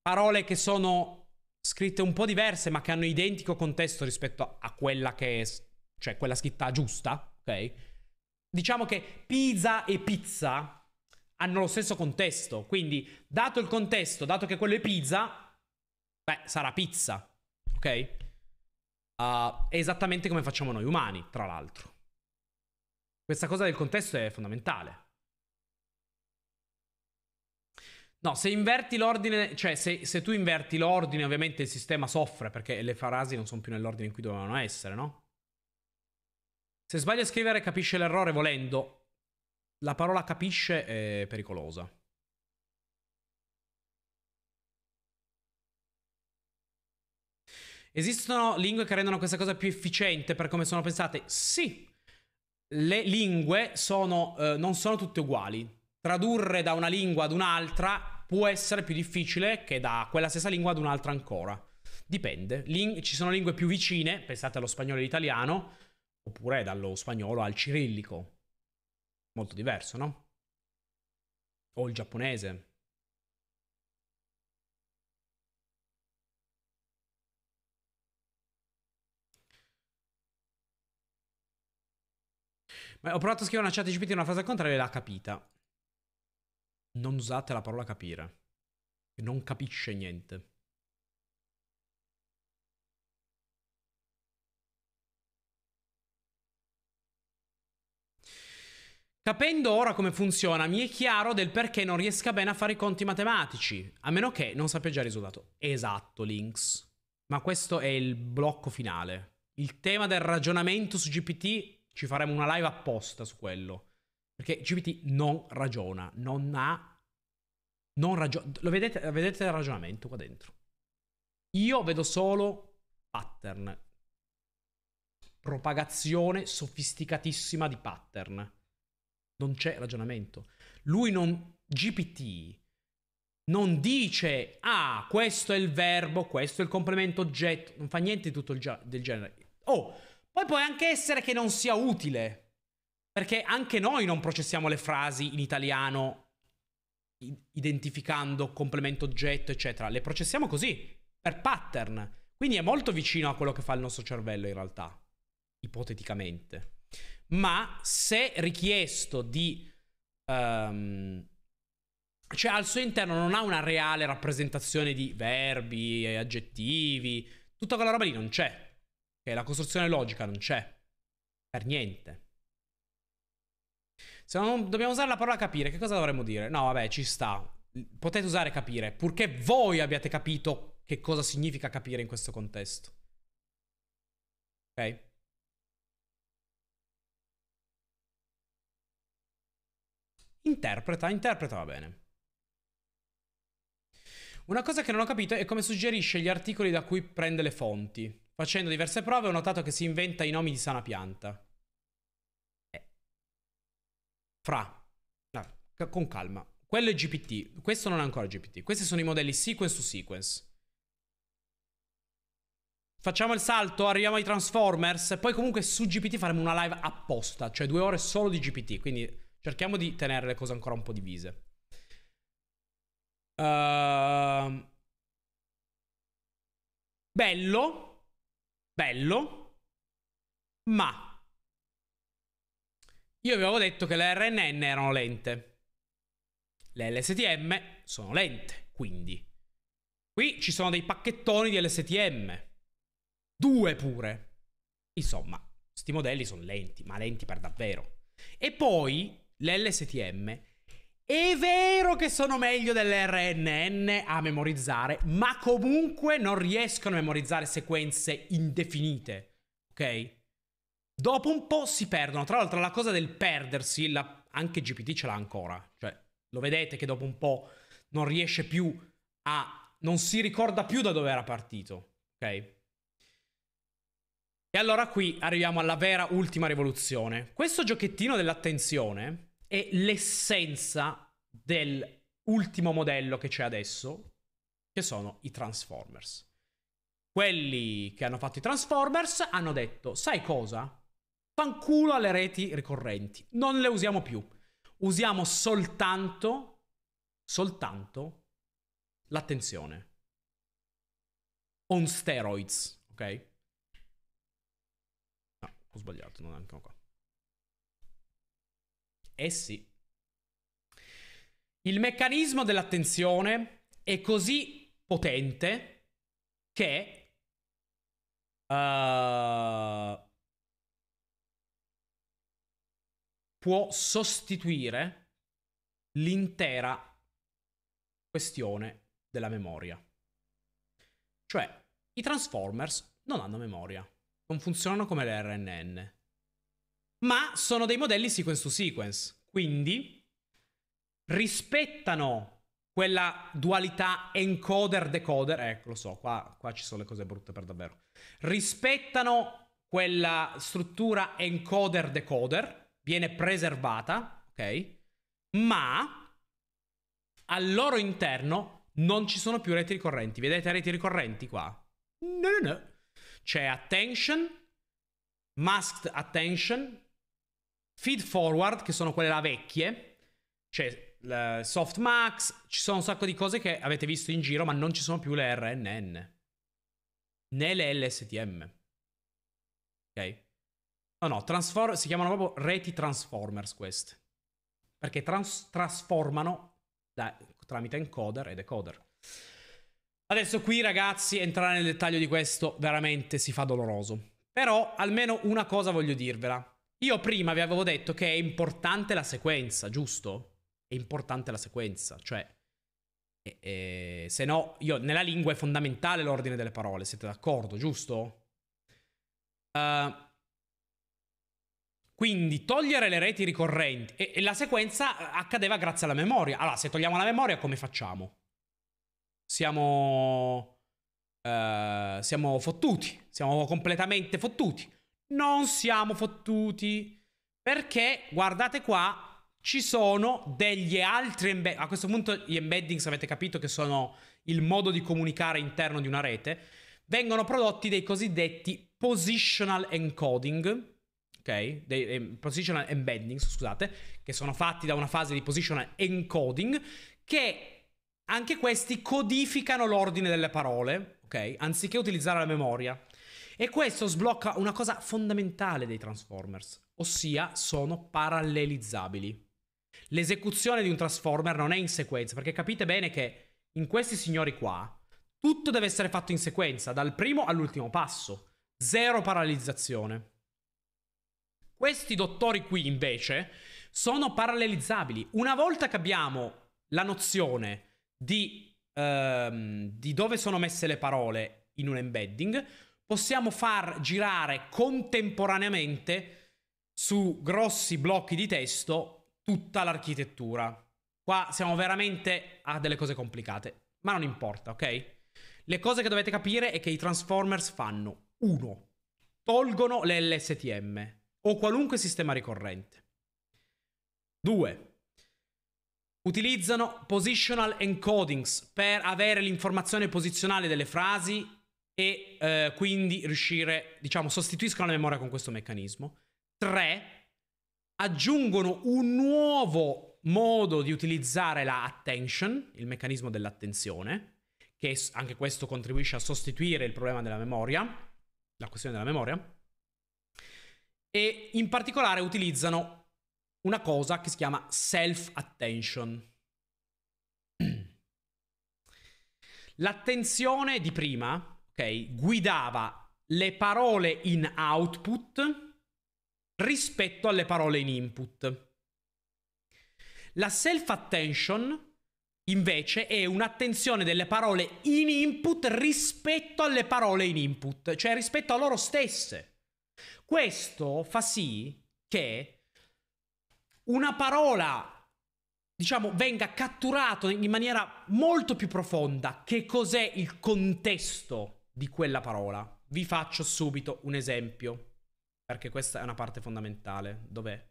[SPEAKER 1] parole che sono scritte un po' diverse ma che hanno identico contesto rispetto a quella che è, cioè quella scritta giusta, ok? Diciamo che pizza e pizza hanno lo stesso contesto, quindi dato il contesto, dato che quello è pizza, beh, sarà pizza, ok? Uh, esattamente come facciamo noi umani, tra l'altro. Questa cosa del contesto è fondamentale. No, se inverti l'ordine, cioè se, se, tu inverti l'ordine, ovviamente il sistema soffre perché le frasi non sono più nell'ordine in cui dovevano essere, no? Se sbagli a scrivere capisce l'errore volendo. La parola capisce è pericolosa. Esistono lingue che rendono questa cosa più efficiente per come sono pensate? Sì. Le lingue sono, eh, non sono tutte uguali tradurre da una lingua ad un'altra può essere più difficile che da quella stessa lingua ad un'altra ancora. Dipende. Ling- ci sono lingue più vicine, pensate allo spagnolo e all'italiano, oppure dallo spagnolo al cirillico. Molto diverso, no? O il giapponese. Ma ho provato a scrivere una chat GPT una frase al contrario e l'ha capita non usate la parola capire. Non capisce niente. Capendo ora come funziona, mi è chiaro del perché non riesca bene a fare i conti matematici, a meno che non sappia già il risultato. Esatto, Links. Ma questo è il blocco finale. Il tema del ragionamento su GPT, ci faremo una live apposta su quello. Perché GPT non ragiona, non ha Non ragio- lo vedete, vedete il ragionamento qua dentro. Io vedo solo pattern. Propagazione sofisticatissima di pattern. Non c'è ragionamento. Lui non... GPT non dice, ah, questo è il verbo, questo è il complemento oggetto. Non fa niente di tutto il del genere. Oh, poi può anche essere che non sia utile. Perché anche noi non processiamo le frasi in italiano identificando complemento oggetto, eccetera. Le processiamo così, per pattern. Quindi è molto vicino a quello che fa il nostro cervello in realtà, ipoteticamente. Ma se richiesto di... Um, cioè al suo interno non ha una reale rappresentazione di verbi, e aggettivi, tutta quella roba lì non c'è. Okay, la costruzione logica non c'è. Per niente. Se non dobbiamo usare la parola capire, che cosa dovremmo dire? No, vabbè, ci sta. Potete usare capire, purché voi abbiate capito che cosa significa capire in questo contesto. Ok? Interpreta, interpreta va bene. Una cosa che non ho capito è come suggerisce gli articoli da cui prende le fonti. Facendo diverse prove ho notato che si inventa i nomi di sana pianta. Eh. Fra. No, con calma. Quello è GPT. Questo non è ancora GPT. Questi sono i modelli sequence to sequence. Facciamo il salto, arriviamo ai Transformers. Poi comunque su GPT faremo una live apposta. Cioè due ore solo di GPT. Quindi cerchiamo di tenere le cose ancora un po' divise. Uh, bello. Bello, ma io avevo detto che le RNN erano lente. Le LSTM sono lente, quindi. Qui ci sono dei pacchettoni di LSTM. Due pure. Insomma, questi modelli sono lenti, ma lenti per davvero. E poi le LSTM è vero che sono meglio delle RNN a memorizzare, ma comunque non riescono a memorizzare sequenze indefinite, ok? Dopo un po' si perdono. Tra l'altro la cosa del perdersi, la... anche GPT ce l'ha ancora. Cioè, lo vedete che dopo un po' non riesce più a... non si ricorda più da dove era partito, ok? E allora qui arriviamo alla vera ultima rivoluzione. Questo giochettino dell'attenzione è l'essenza dell'ultimo modello che c'è adesso, che sono i Transformers. Quelli che hanno fatto i Transformers hanno detto, sai cosa? Fanculo alle reti ricorrenti, non le usiamo più. Usiamo soltanto, soltanto l'attenzione. On steroids, ok? No, ho sbagliato, non è anche qua. Eh sì. Il meccanismo dell'attenzione è così potente che uh, può sostituire l'intera questione della memoria. Cioè, i Transformers non hanno memoria, non funzionano come le RNN ma sono dei modelli sequence to sequence, quindi rispettano quella dualità encoder-decoder, ecco lo so, qua, qua ci sono le cose brutte per davvero, rispettano quella struttura encoder-decoder, viene preservata, ok? Ma al loro interno non ci sono più reti ricorrenti. Vedete reti ricorrenti qua? No, no, no. C'è attention, masked attention, Feed forward, che sono quelle là vecchie, cioè softmax, ci sono un sacco di cose che avete visto in giro, ma non ci sono più le RNN. Né le LSTM. Ok? No, no, transform- si chiamano proprio reti transformers queste. Perché trans- trasformano da, tramite encoder e decoder. Adesso qui ragazzi, entrare nel dettaglio di questo veramente si fa doloroso. Però almeno una cosa voglio dirvela. Io prima vi avevo detto che è importante la sequenza, giusto? È importante la sequenza, cioè... Eh, eh, se no, io, nella lingua è fondamentale l'ordine delle parole, siete d'accordo, giusto? Uh, Quindi togliere le reti ricorrenti e, e la sequenza accadeva grazie alla memoria. Allora, se togliamo la memoria, come facciamo? Siamo... Uh, siamo fottuti. Siamo completamente fottuti. Non siamo fottuti. Perché, guardate qua, ci sono degli altri embedding. A questo punto gli embeddings avete capito che sono il modo di comunicare interno di una rete. Vengono prodotti dei cosiddetti positional encoding ok? Dei, eh, positional embeddings, scusate, che sono fatti da una fase di positional encoding, che anche questi codificano l'ordine delle parole, ok? Anziché utilizzare la memoria. E questo sblocca una cosa fondamentale dei transformers, ossia sono parallelizzabili. L'esecuzione di un transformer non è in sequenza, perché capite bene che in questi signori qua tutto deve essere fatto in sequenza, dal primo all'ultimo passo. Zero parallelizzazione. Questi dottori qui invece sono parallelizzabili. Una volta che abbiamo la nozione di, ehm, di dove sono messe le parole in un embedding, possiamo far girare contemporaneamente su grossi blocchi di testo tutta l'architettura. Qua siamo veramente a delle cose complicate, ma non importa, ok? Le cose che dovete capire è che i transformers fanno 1. Tolgono le LSTM o qualunque sistema ricorrente. 2. Utilizzano positional encodings per avere l'informazione posizionale delle frasi e eh, quindi riuscire, diciamo, sostituiscono la memoria con questo meccanismo. 3. Aggiungono un nuovo modo di utilizzare la attention, il meccanismo dell'attenzione, che anche questo contribuisce a sostituire il problema della memoria, la questione della memoria e in particolare utilizzano una cosa che si chiama self-attention. L'attenzione di prima, ok, guidava le parole in output rispetto alle parole in input. La self-attention invece è un'attenzione delle parole in input rispetto alle parole in input, cioè rispetto a loro stesse. Questo fa sì che una parola, diciamo, venga catturato in maniera molto più profonda che cos'è il contesto di quella parola. Vi faccio subito un esempio, perché questa è una parte fondamentale. Dov'è?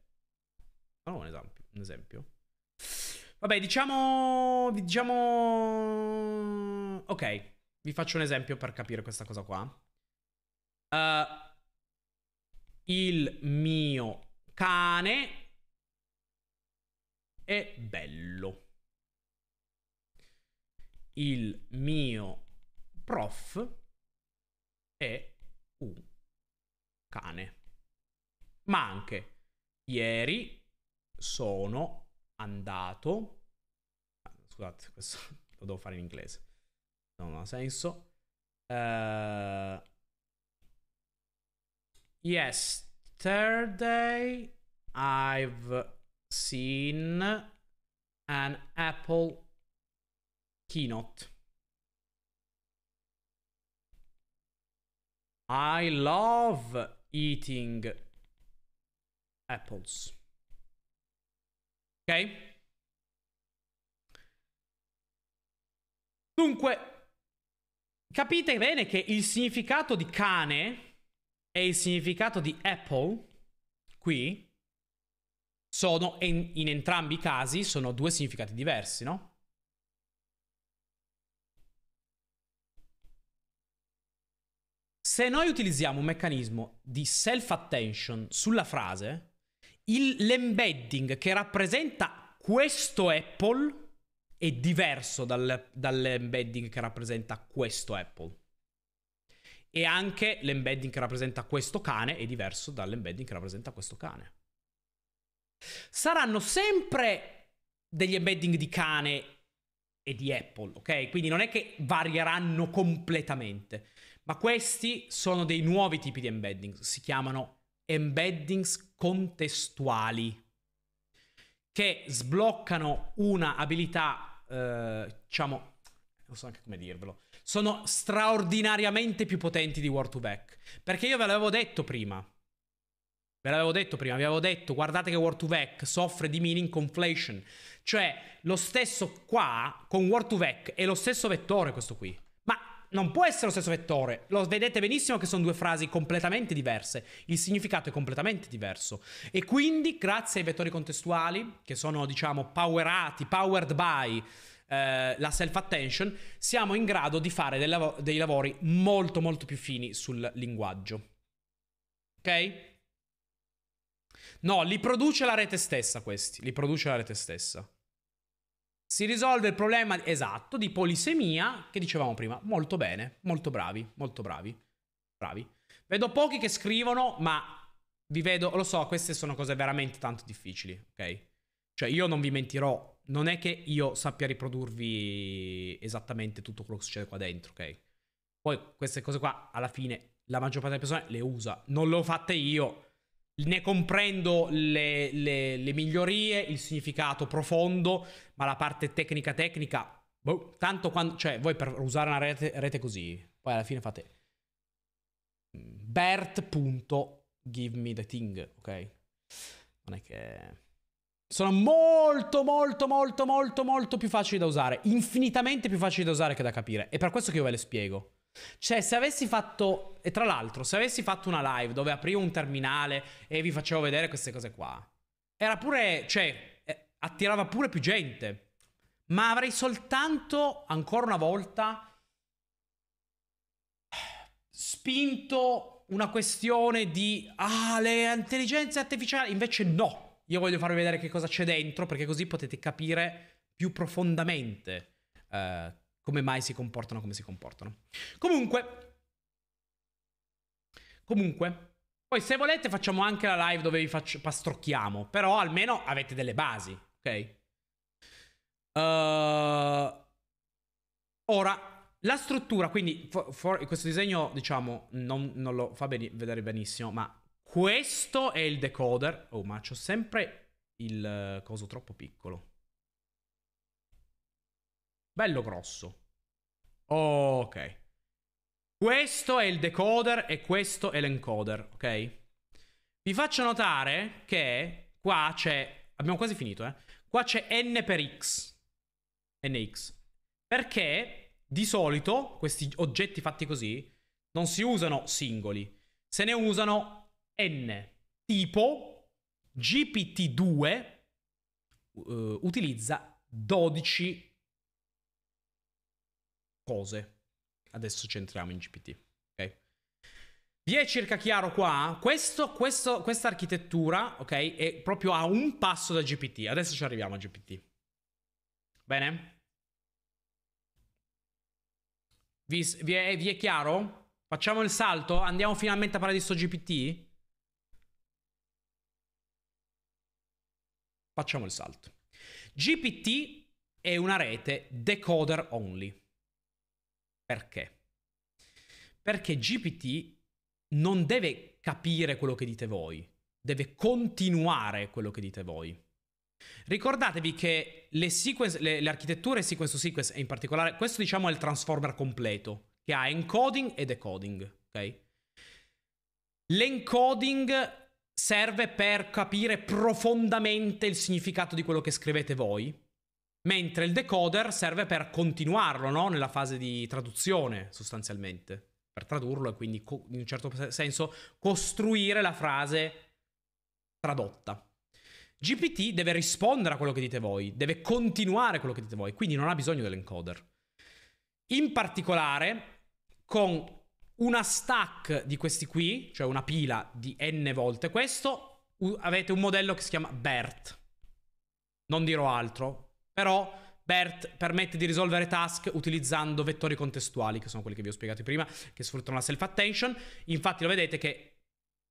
[SPEAKER 1] Oh, un esempio. Un esempio. Vabbè, diciamo... Diciamo... Ok, vi faccio un esempio per capire questa cosa qua. Uh, il mio cane è bello. Il mio prof è un cane. Ma anche ieri sono andato... Scusate, questo lo devo fare in inglese. Non ha senso. Uh, Yesterday I've seen an Apple keynote. I love eating apples. Ok? Dunque, capite bene che il significato di cane e il significato di Apple qui sono in, in entrambi i casi sono due significati diversi, no? Se noi utilizziamo un meccanismo di self-attention sulla frase, l'embedding che rappresenta questo Apple è diverso dal, dall'embedding che rappresenta questo Apple. E anche l'embedding che rappresenta questo cane è diverso dall'embedding che rappresenta questo cane. Saranno sempre degli embedding di cane e di Apple, ok? Quindi non è che varieranno completamente, ma questi sono dei nuovi tipi di embedding, si chiamano embeddings contestuali, che sbloccano una abilità, eh, diciamo, non so anche come dirvelo, sono straordinariamente più potenti di War to Back. Perché io ve l'avevo detto prima. Ve l'avevo detto prima, vi avevo detto, guardate che Word2Vec soffre di meaning conflation. Cioè, lo stesso qua, con Word2Vec, è lo stesso vettore questo qui. Non può essere lo stesso vettore. Lo vedete benissimo che sono due frasi completamente diverse. Il significato è completamente diverso. E quindi, grazie ai vettori contestuali, che sono, diciamo, powerati, powered by eh, la self-attention, siamo in grado di fare dei, lav- dei lavori molto, molto più fini sul linguaggio. Ok? No, li produce la rete stessa questi, li produce la rete stessa. Si risolve il problema esatto di polisemia che dicevamo prima. Molto bene, molto bravi, molto bravi. Bravi. Vedo pochi che scrivono, ma vi vedo, lo so, queste sono cose veramente tanto difficili, ok? Cioè io non vi mentirò, non è che io sappia riprodurvi esattamente tutto quello che succede qua dentro, ok? Poi queste cose qua alla fine la maggior parte delle persone le usa, non le ho fatte io, ne comprendo le, le, le, migliorie, il significato profondo, ma la parte tecnica tecnica, boh, tanto quando, cioè voi per usare una rete, rete così, poi alla fine fate Bert.give me the thing, ok? Non è che... Sono molto, molto, molto, molto, molto più facili da usare. Infinitamente più facili da usare che da capire. È per questo che io ve le spiego. Cioè, se avessi fatto. E tra l'altro, se avessi fatto una live dove aprivo un terminale e vi facevo vedere queste cose qua, era pure. Cioè, eh, attirava pure più gente. Ma avrei soltanto, ancora una volta, spinto una questione di. Ah, le intelligenze artificiali. Invece, no. Io voglio farvi vedere che cosa c'è dentro, perché così potete capire più profondamente. Eh, come mai si comportano come si comportano. Comunque, comunque, poi se volete facciamo anche la live dove vi faccio, pastrocchiamo, però almeno avete delle basi, ok? Uh, ora, la struttura, quindi for, for, questo disegno, diciamo, non, non lo fa bene, vedere benissimo, ma questo è il decoder. Oh, ma c'ho sempre il coso troppo piccolo. Bello grosso. Ok. Questo è il decoder e questo è l'encoder, ok? Vi faccio notare che qua c'è... Abbiamo quasi finito, eh? Qua c'è n per x. nx. Perché di solito questi oggetti fatti così non si usano singoli. Se ne usano n. Tipo GPT-2 uh, eh, utilizza 12 cose. Adesso ci entriamo in GPT. Ok? Vi è circa chiaro qua? Questo, questo, questa architettura, ok, è proprio a un passo da GPT. Adesso ci arriviamo a GPT. Bene? Vi, vi, è, vi è chiaro? Facciamo il salto? Andiamo finalmente a parlare di sto GPT? Facciamo il salto. GPT è una rete decoder only. Perché? Perché GPT non deve capire quello che dite voi, deve continuare quello che dite voi. Ricordatevi che le, sequence, le, le architetture sequence to sequence, e in particolare questo diciamo è il transformer completo, che ha encoding e decoding, ok? L'encoding serve per capire profondamente il significato di quello che scrivete voi, Mentre il decoder serve per continuarlo, no? Nella fase di traduzione, sostanzialmente. Per tradurlo e quindi, in un certo senso, costruire la frase tradotta. GPT deve rispondere a quello che dite voi, deve continuare quello che dite voi, quindi non ha bisogno dell'encoder. In particolare, con una stack di questi qui, cioè una pila di n volte questo, avete un modello che si chiama BERT. Non dirò altro, però BERT permette di risolvere task utilizzando vettori contestuali, che sono quelli che vi ho spiegato prima, che sfruttano la self-attention. Infatti lo vedete che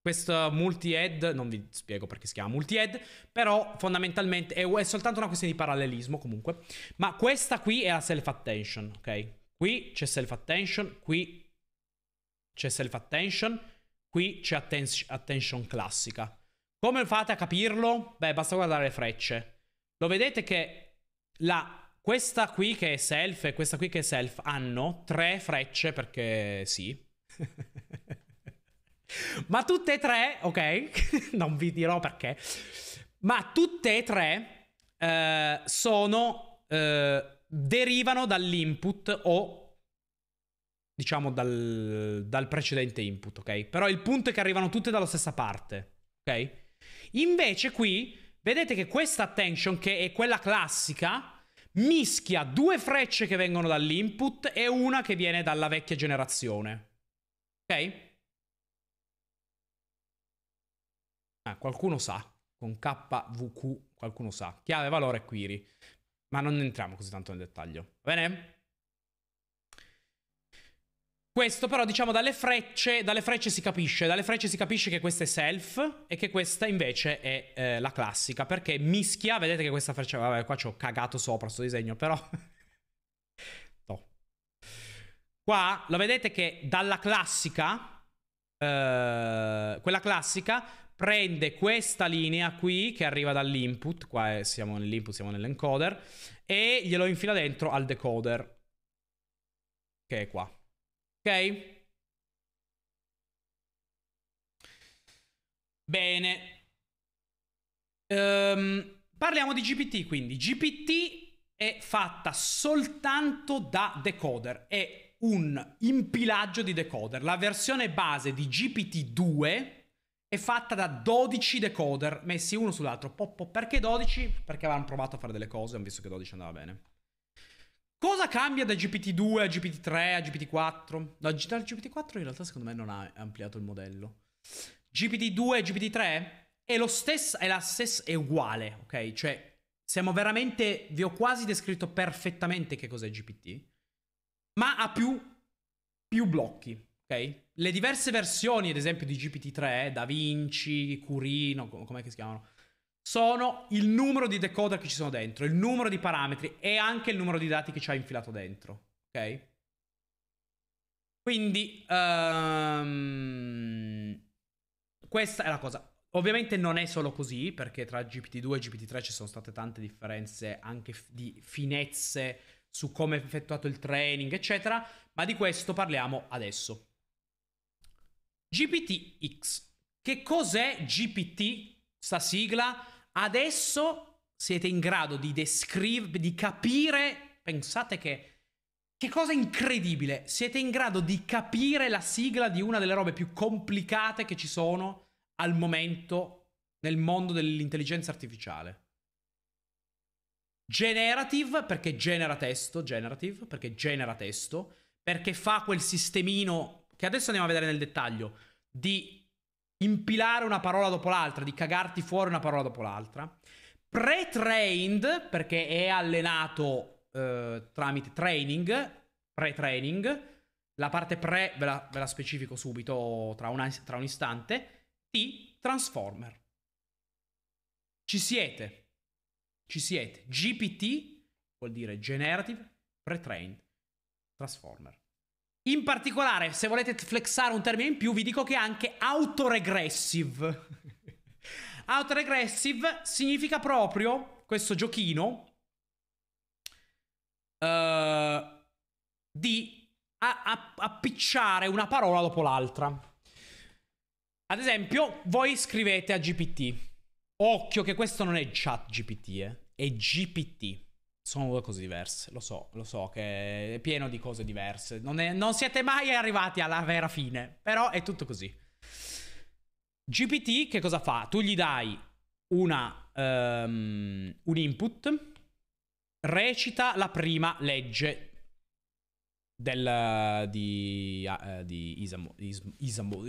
[SPEAKER 1] questo multi-head, non vi spiego perché si chiama multi-head, però fondamentalmente è, è, soltanto una questione di parallelismo comunque. Ma questa qui è la self-attention, ok? Qui c'è self-attention, qui c'è self-attention, qui c'è atten attention classica. Come fate a capirlo? Beh, basta guardare le frecce. Lo vedete che la, questa qui che è self e questa qui che è self hanno tre frecce perché sì. Ma tutte e tre, ok? non vi dirò perché. Ma tutte e tre eh, sono... Eh, derivano dall'input o diciamo dal, dal, precedente input, ok? Però il punto è che arrivano tutte dalla stessa parte, ok? Invece qui vedete che questa attention, che è quella classica, mischia due frecce che vengono dall'input e una che viene dalla vecchia generazione, ok? Ah, qualcuno sa, con KVQ qualcuno sa, chiave valore query, ma non entriamo così tanto nel dettaglio, va bene? Questo però diciamo dalle frecce, dalle frecce si capisce, dalle frecce si capisce che questa è self e che questa invece è eh, la classica, perché mischia, vedete che questa freccia, vabbè qua ci ho cagato sopra sto disegno, però... no. Qua lo vedete che dalla classica, eh, quella classica prende questa linea qui che arriva dall'input, qua è, siamo nell'input, siamo nell'encoder, e glielo infila dentro al decoder, che è qua. Ok? Bene. Um, parliamo di GPT quindi. GPT è fatta soltanto da decoder. È un impilaggio di decoder. La versione base di GPT-2 è fatta da 12 decoder messi uno sull'altro. Perché 12? Perché avevano provato a fare delle cose hanno visto che 12 andava bene. Cosa cambia da GPT-2 a GPT-3 a GPT-4? No, dal GPT-4 in realtà secondo me non ha ampliato il modello. GPT-2 e GPT-3 è lo stesso, è la stessa, è uguale, ok? Cioè, siamo veramente, vi ho quasi descritto perfettamente che cos'è GPT, ma ha più, più blocchi, ok? Le diverse versioni, ad esempio, di GPT-3, Da Vinci, Curino, com'è che si chiamano? Sono il numero di decoder che ci sono dentro, il numero di parametri e anche il numero di dati che ci ha infilato dentro. Ok? Quindi, um, questa è la cosa. Ovviamente non è solo così, perché tra GPT-2 e GPT-3 ci sono state tante differenze anche di finezze su come è effettuato il training, eccetera, ma di questo parliamo adesso. GPTX. Che cos'è GPT? Sta sigla? Adesso siete in grado di descrivere, di capire, pensate che che cosa incredibile, siete in grado di capire la sigla di una delle robe più complicate che ci sono al momento nel mondo dell'intelligenza artificiale. Generative perché genera testo, generative perché genera testo, perché fa quel sistemino che adesso andiamo a vedere nel dettaglio di impilare una parola dopo l'altra, di cagarti fuori una parola dopo l'altra. Pre-trained, perché è allenato eh, tramite training, pre-training. La parte pre ve la, ve la specifico subito tra, una, tra un istante. T, transformer. Ci siete. Ci siete. GPT vuol dire generative pre-trained transformer. In particolare, se volete flexare un termine in più, vi dico che è anche autoregressive. autoregressive significa proprio questo giochino uh, di appicciare una parola dopo l'altra. Ad esempio, voi scrivete a GPT. Occhio che questo non è chat GPT, eh. è GPT. Sono due cose diverse, lo so, lo so che è pieno di cose diverse. Non, è, non siete mai arrivati alla vera fine, però è tutto così. GPT che cosa fa? Tu gli dai una, um, un input, recita la prima legge del, di, uh, di Isamo, Ismo, Isamo,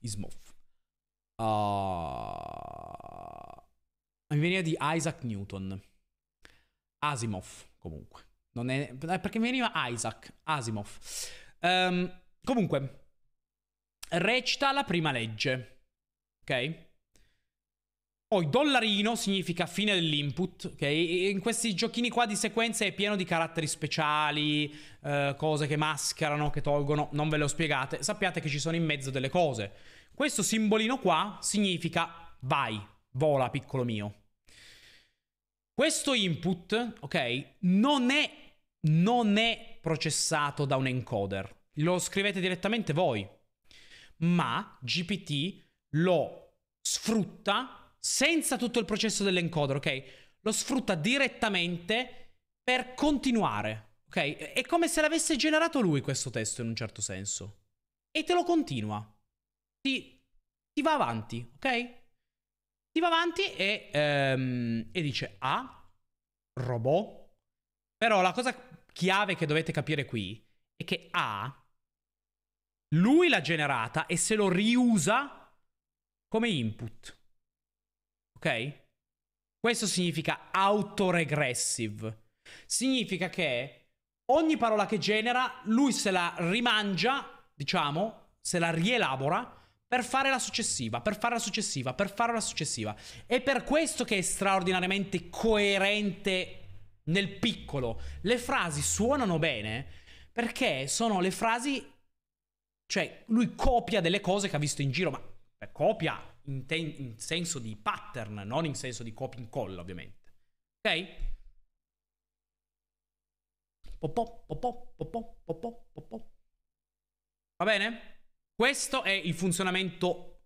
[SPEAKER 1] Ismoff. Uh, mi veniva di Isaac Newton. Asimov, comunque. Non è, eh, perché mi veniva Isaac, Asimov. Um, comunque, recita la prima legge. Ok? Poi dollarino significa fine dell'input, ok? In questi giochini qua di sequenze è pieno di caratteri speciali, eh, cose che mascherano, che tolgono, non ve le ho spiegate. Sappiate che ci sono in mezzo delle cose. Questo simbolino qua significa vai, vola piccolo mio. Questo input, ok, non è, non è processato da un encoder. Lo scrivete direttamente voi. ma GPT lo sfrutta senza tutto il processo dell'encoder, ok? Lo sfrutta direttamente per continuare, ok? È come se l'avesse generato lui questo testo in un certo senso. E te lo continua. Ti, ti va avanti, ok? Ti va avanti e, um, e dice ah, robot. Però la cosa chiave che dovete capire qui è che A, lui l'ha generata e se lo riusa come input. Ok? Questo significa autoregressive. Significa che ogni parola che genera, lui se la rimangia, diciamo, se la rielabora per fare la successiva, per fare la successiva, per fare la successiva. È per questo che è straordinariamente coerente nel piccolo. Le frasi suonano bene perché sono le frasi... Cioè, lui copia delle cose che ha visto in giro, ma beh, copia in, te- in senso di pattern, non in senso di copia incolla, ovviamente. Ok? Popò, popò, popò, popò, popò. Va bene? Questo è il funzionamento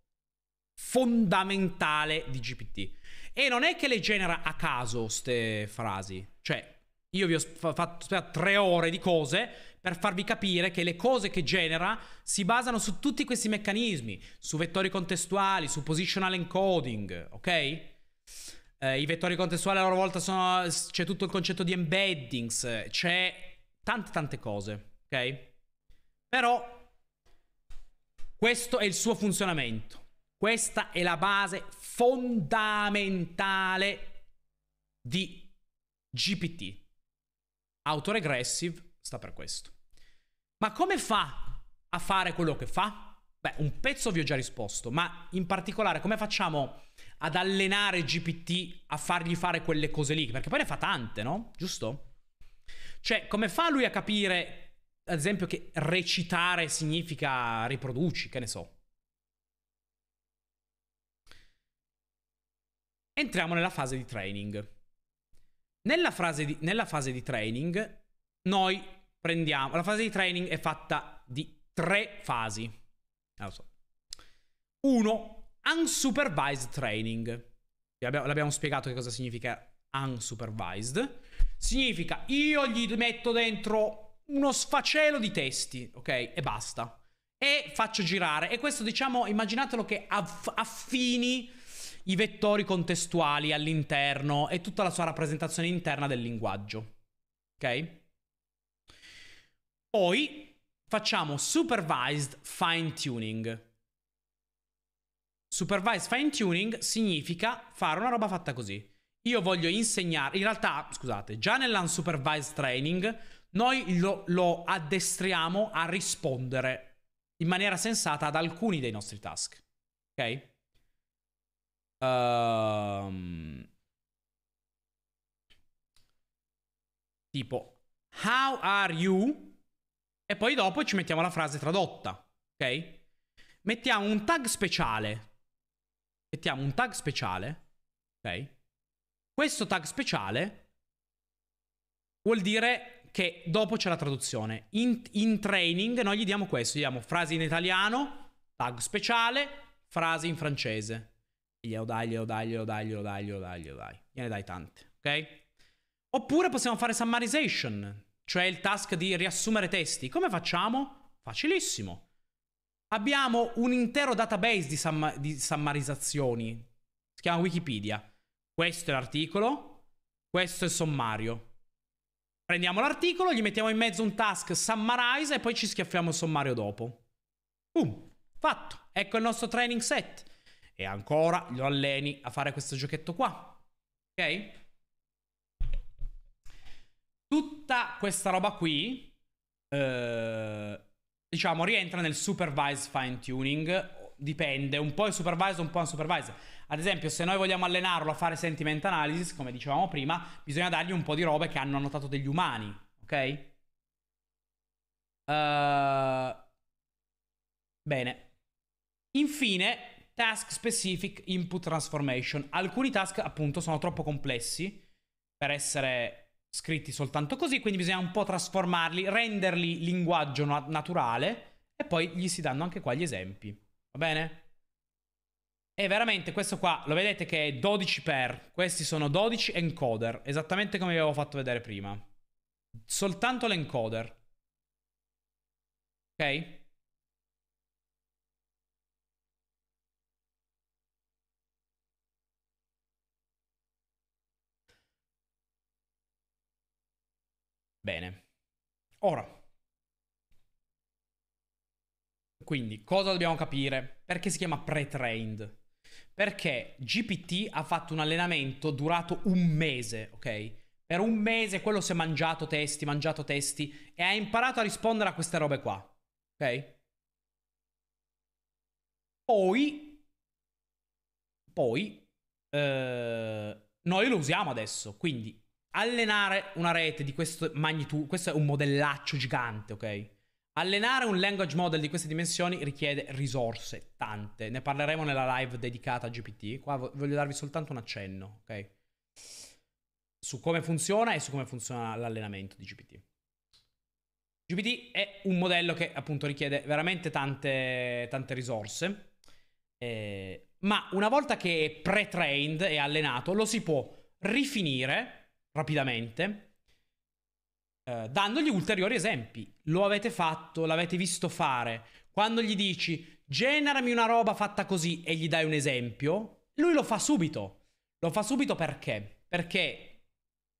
[SPEAKER 1] fondamentale di GPT. E non è che le genera a caso queste frasi. Cioè, io vi ho fatto tre ore di cose per farvi capire che le cose che genera si basano su tutti questi meccanismi, su vettori contestuali, su positional encoding, ok? Eh, I vettori contestuali a loro volta sono... c'è tutto il concetto di embeddings, c'è tante tante cose, ok? Però questo è il suo funzionamento. Questa è la base fondamentale di GPT. Autoregressive sta per questo. Ma come fa a fare quello che fa? Beh, un pezzo vi ho già risposto, ma in particolare come facciamo ad allenare GPT a fargli fare quelle cose lì? Perché poi ne fa tante, no? Giusto? Cioè, come fa lui a capire ad esempio che recitare significa riproduci, che ne so. Entriamo nella fase di training. Nella di, nella fase di training noi prendiamo... La fase di training è fatta di tre fasi. Ah, so. Uno, unsupervised training. L'abbiamo spiegato che cosa significa unsupervised. Significa io gli metto dentro uno sfacelo di testi, ok? E basta. E faccio girare. E questo, diciamo, immaginatelo che aff- affini i vettori contestuali all'interno e tutta la sua rappresentazione interna del linguaggio. Ok? Poi facciamo supervised fine tuning. Supervised fine tuning significa fare una roba fatta così. Io voglio insegnare, in realtà, scusate, già nell'unsupervised training noi lo, lo addestriamo a rispondere in maniera sensata ad alcuni dei nostri task. Ok? Um, tipo, how are you? E poi dopo ci mettiamo la frase tradotta. Ok? Mettiamo un tag speciale. Mettiamo un tag speciale. Ok? Questo tag speciale vuol dire che dopo c'è la traduzione. In, in, training noi gli diamo questo, gli diamo frasi in italiano, tag speciale, frasi in francese. Glielo dai, glielo dai, glielo dai, glielo dai, glielo dai, glielo dai. Gliene dai tante, ok? Oppure possiamo fare summarization, cioè il task di riassumere testi. Come facciamo? Facilissimo. Abbiamo un intero database di, sum di summarizzazioni. Si chiama Wikipedia. Questo è l'articolo, questo è il sommario. Prendiamo l'articolo, gli mettiamo in mezzo un task summarize e poi ci schiaffiamo il sommario dopo. Boom, fatto. Ecco il nostro training set. E ancora lo alleni a fare questo giochetto qua. Ok? Tutta questa roba qui, eh, diciamo, rientra nel supervised fine tuning. Dipende, un po' è supervised, un po' è unsupervised. Ad esempio, se noi vogliamo allenarlo a fare sentiment analysis, come dicevamo prima, bisogna dargli un po' di robe che hanno annotato degli umani, ok? Uh, bene. Infine, task specific input transformation. Alcuni task, appunto, sono troppo complessi per essere scritti soltanto così, quindi bisogna un po' trasformarli, renderli linguaggio naturale e poi gli si danno anche qua gli esempi. Va bene? E veramente questo qua, lo vedete che è 12 per. Questi sono 12 encoder, esattamente come vi avevo fatto vedere prima. Soltanto l'encoder. Ok? Bene. Ora. Quindi, cosa dobbiamo capire? Perché si chiama pre-trained? Perché GPT ha fatto un allenamento durato un mese, ok? Per un mese quello si è mangiato testi, mangiato testi e ha imparato a rispondere a queste robe qua, ok? Poi, poi, eh, noi lo usiamo adesso, quindi allenare una rete di questo magnitudo, questo è un modellaccio gigante, ok? Allenare un language model di queste dimensioni richiede risorse, tante. Ne parleremo nella live dedicata a GPT. Qua voglio darvi soltanto un accenno, ok? Su come funziona e su come funziona l'allenamento di GPT. GPT è un modello che appunto richiede veramente tante, tante risorse. Eh, ma una volta che è pre-trained e allenato, lo si può rifinire rapidamente, eh, dandogli ulteriori esempi. Lo avete fatto, l'avete visto fare. Quando gli dici generami una roba fatta così e gli dai un esempio, lui lo fa subito. Lo fa subito perché? Perché,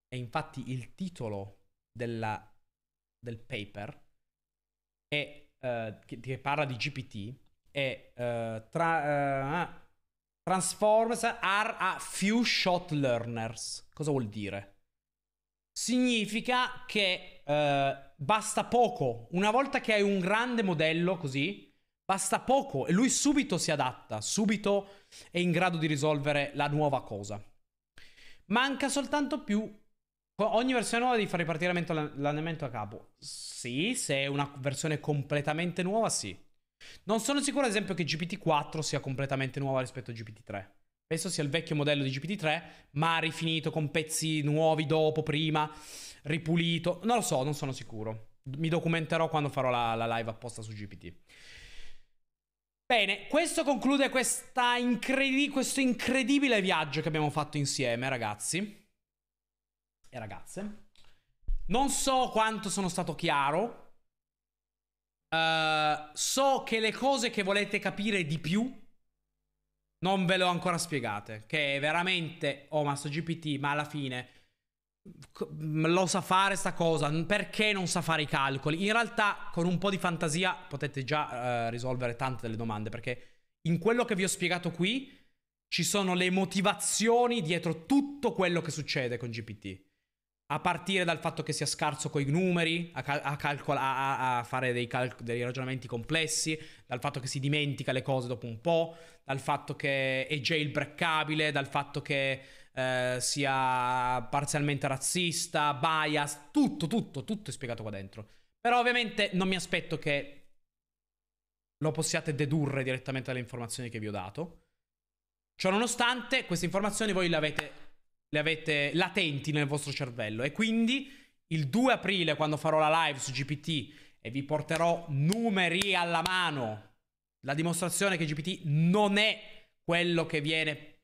[SPEAKER 1] e infatti il titolo della, del paper è, uh, che, che, parla di GPT è uh, tra, uh, Transformers are a few shot learners. Cosa vuol dire? Significa che eh, basta poco. Una volta che hai un grande modello così, basta poco e lui subito si adatta, subito è in grado di risolvere la nuova cosa. Manca soltanto più. Ogni versione nuova devi fare ripartire l'allenamento a capo. Sì, se è una versione completamente nuova, sì. Non sono sicuro, ad esempio, che GPT-4 sia completamente nuova rispetto a GPT-3. Penso sia il vecchio modello di GPT-3, ma rifinito con pezzi nuovi dopo, prima, ripulito. Non lo so, non sono sicuro. Mi documenterò quando farò la, la live apposta su GPT. Bene, questo conclude incredi questo incredibile viaggio che abbiamo fatto insieme, ragazzi. E ragazze. Non so quanto sono stato chiaro. Uh, so che le cose che volete capire di più non ve l'ho ancora spiegate. Che veramente, oh, Master GPT, ma alla fine lo sa fare sta cosa. Perché non sa fare i calcoli? In realtà, con un po' di fantasia potete già uh, risolvere tante delle domande. Perché in quello che vi ho spiegato qui ci sono le motivazioni dietro tutto quello che succede con GPT. A partire dal fatto che sia scarso con i numeri, a, cal- a, calcola- a, a fare dei, cal- dei, ragionamenti complessi, dal fatto che si dimentica le cose dopo un po', dal fatto che è jailbreakabile, dal fatto che eh, sia parzialmente razzista, bias, tutto, tutto, tutto è spiegato qua dentro. Però ovviamente non mi aspetto che lo possiate dedurre direttamente dalle informazioni che vi ho dato. Ciononostante, queste informazioni voi le avete le avete latenti nel vostro cervello e quindi il 2 aprile quando farò la live su GPT e vi porterò numeri alla mano, la dimostrazione che GPT non è quello che viene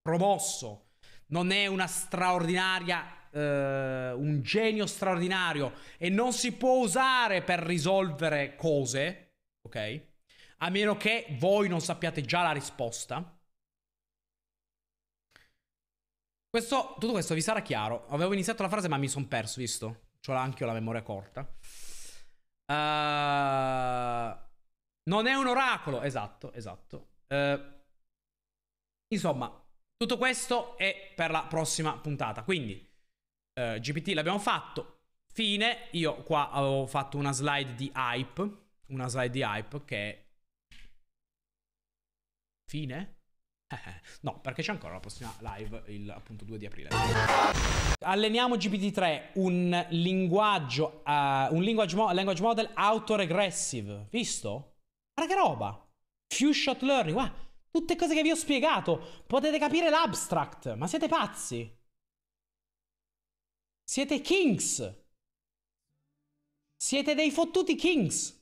[SPEAKER 1] promosso, non è una straordinaria, eh, un genio straordinario e non si può usare per risolvere cose, ok? A meno che voi non sappiate già la risposta. Questo, tutto questo vi sarà chiaro. Avevo iniziato la frase ma mi sono perso, visto? C'ho anche io la memoria corta. Uh, non è un oracolo. Esatto, esatto. Uh, insomma, tutto questo è per la prossima puntata. Quindi, uh, eh, GPT l'abbiamo fatto. Fine. Io qua avevo fatto una slide di hype. Una slide di hype che. Fine? no, perché c'è ancora la prossima live, il appunto 2 di aprile. Alleniamo GPT-3, un linguaggio, uh, un language, mo language model autoregressive. Visto? Guarda che roba! Few shot learning, guarda. Tutte cose che vi ho spiegato. Potete capire l'abstract. Ma siete pazzi? Siete kings. Siete dei fottuti kings.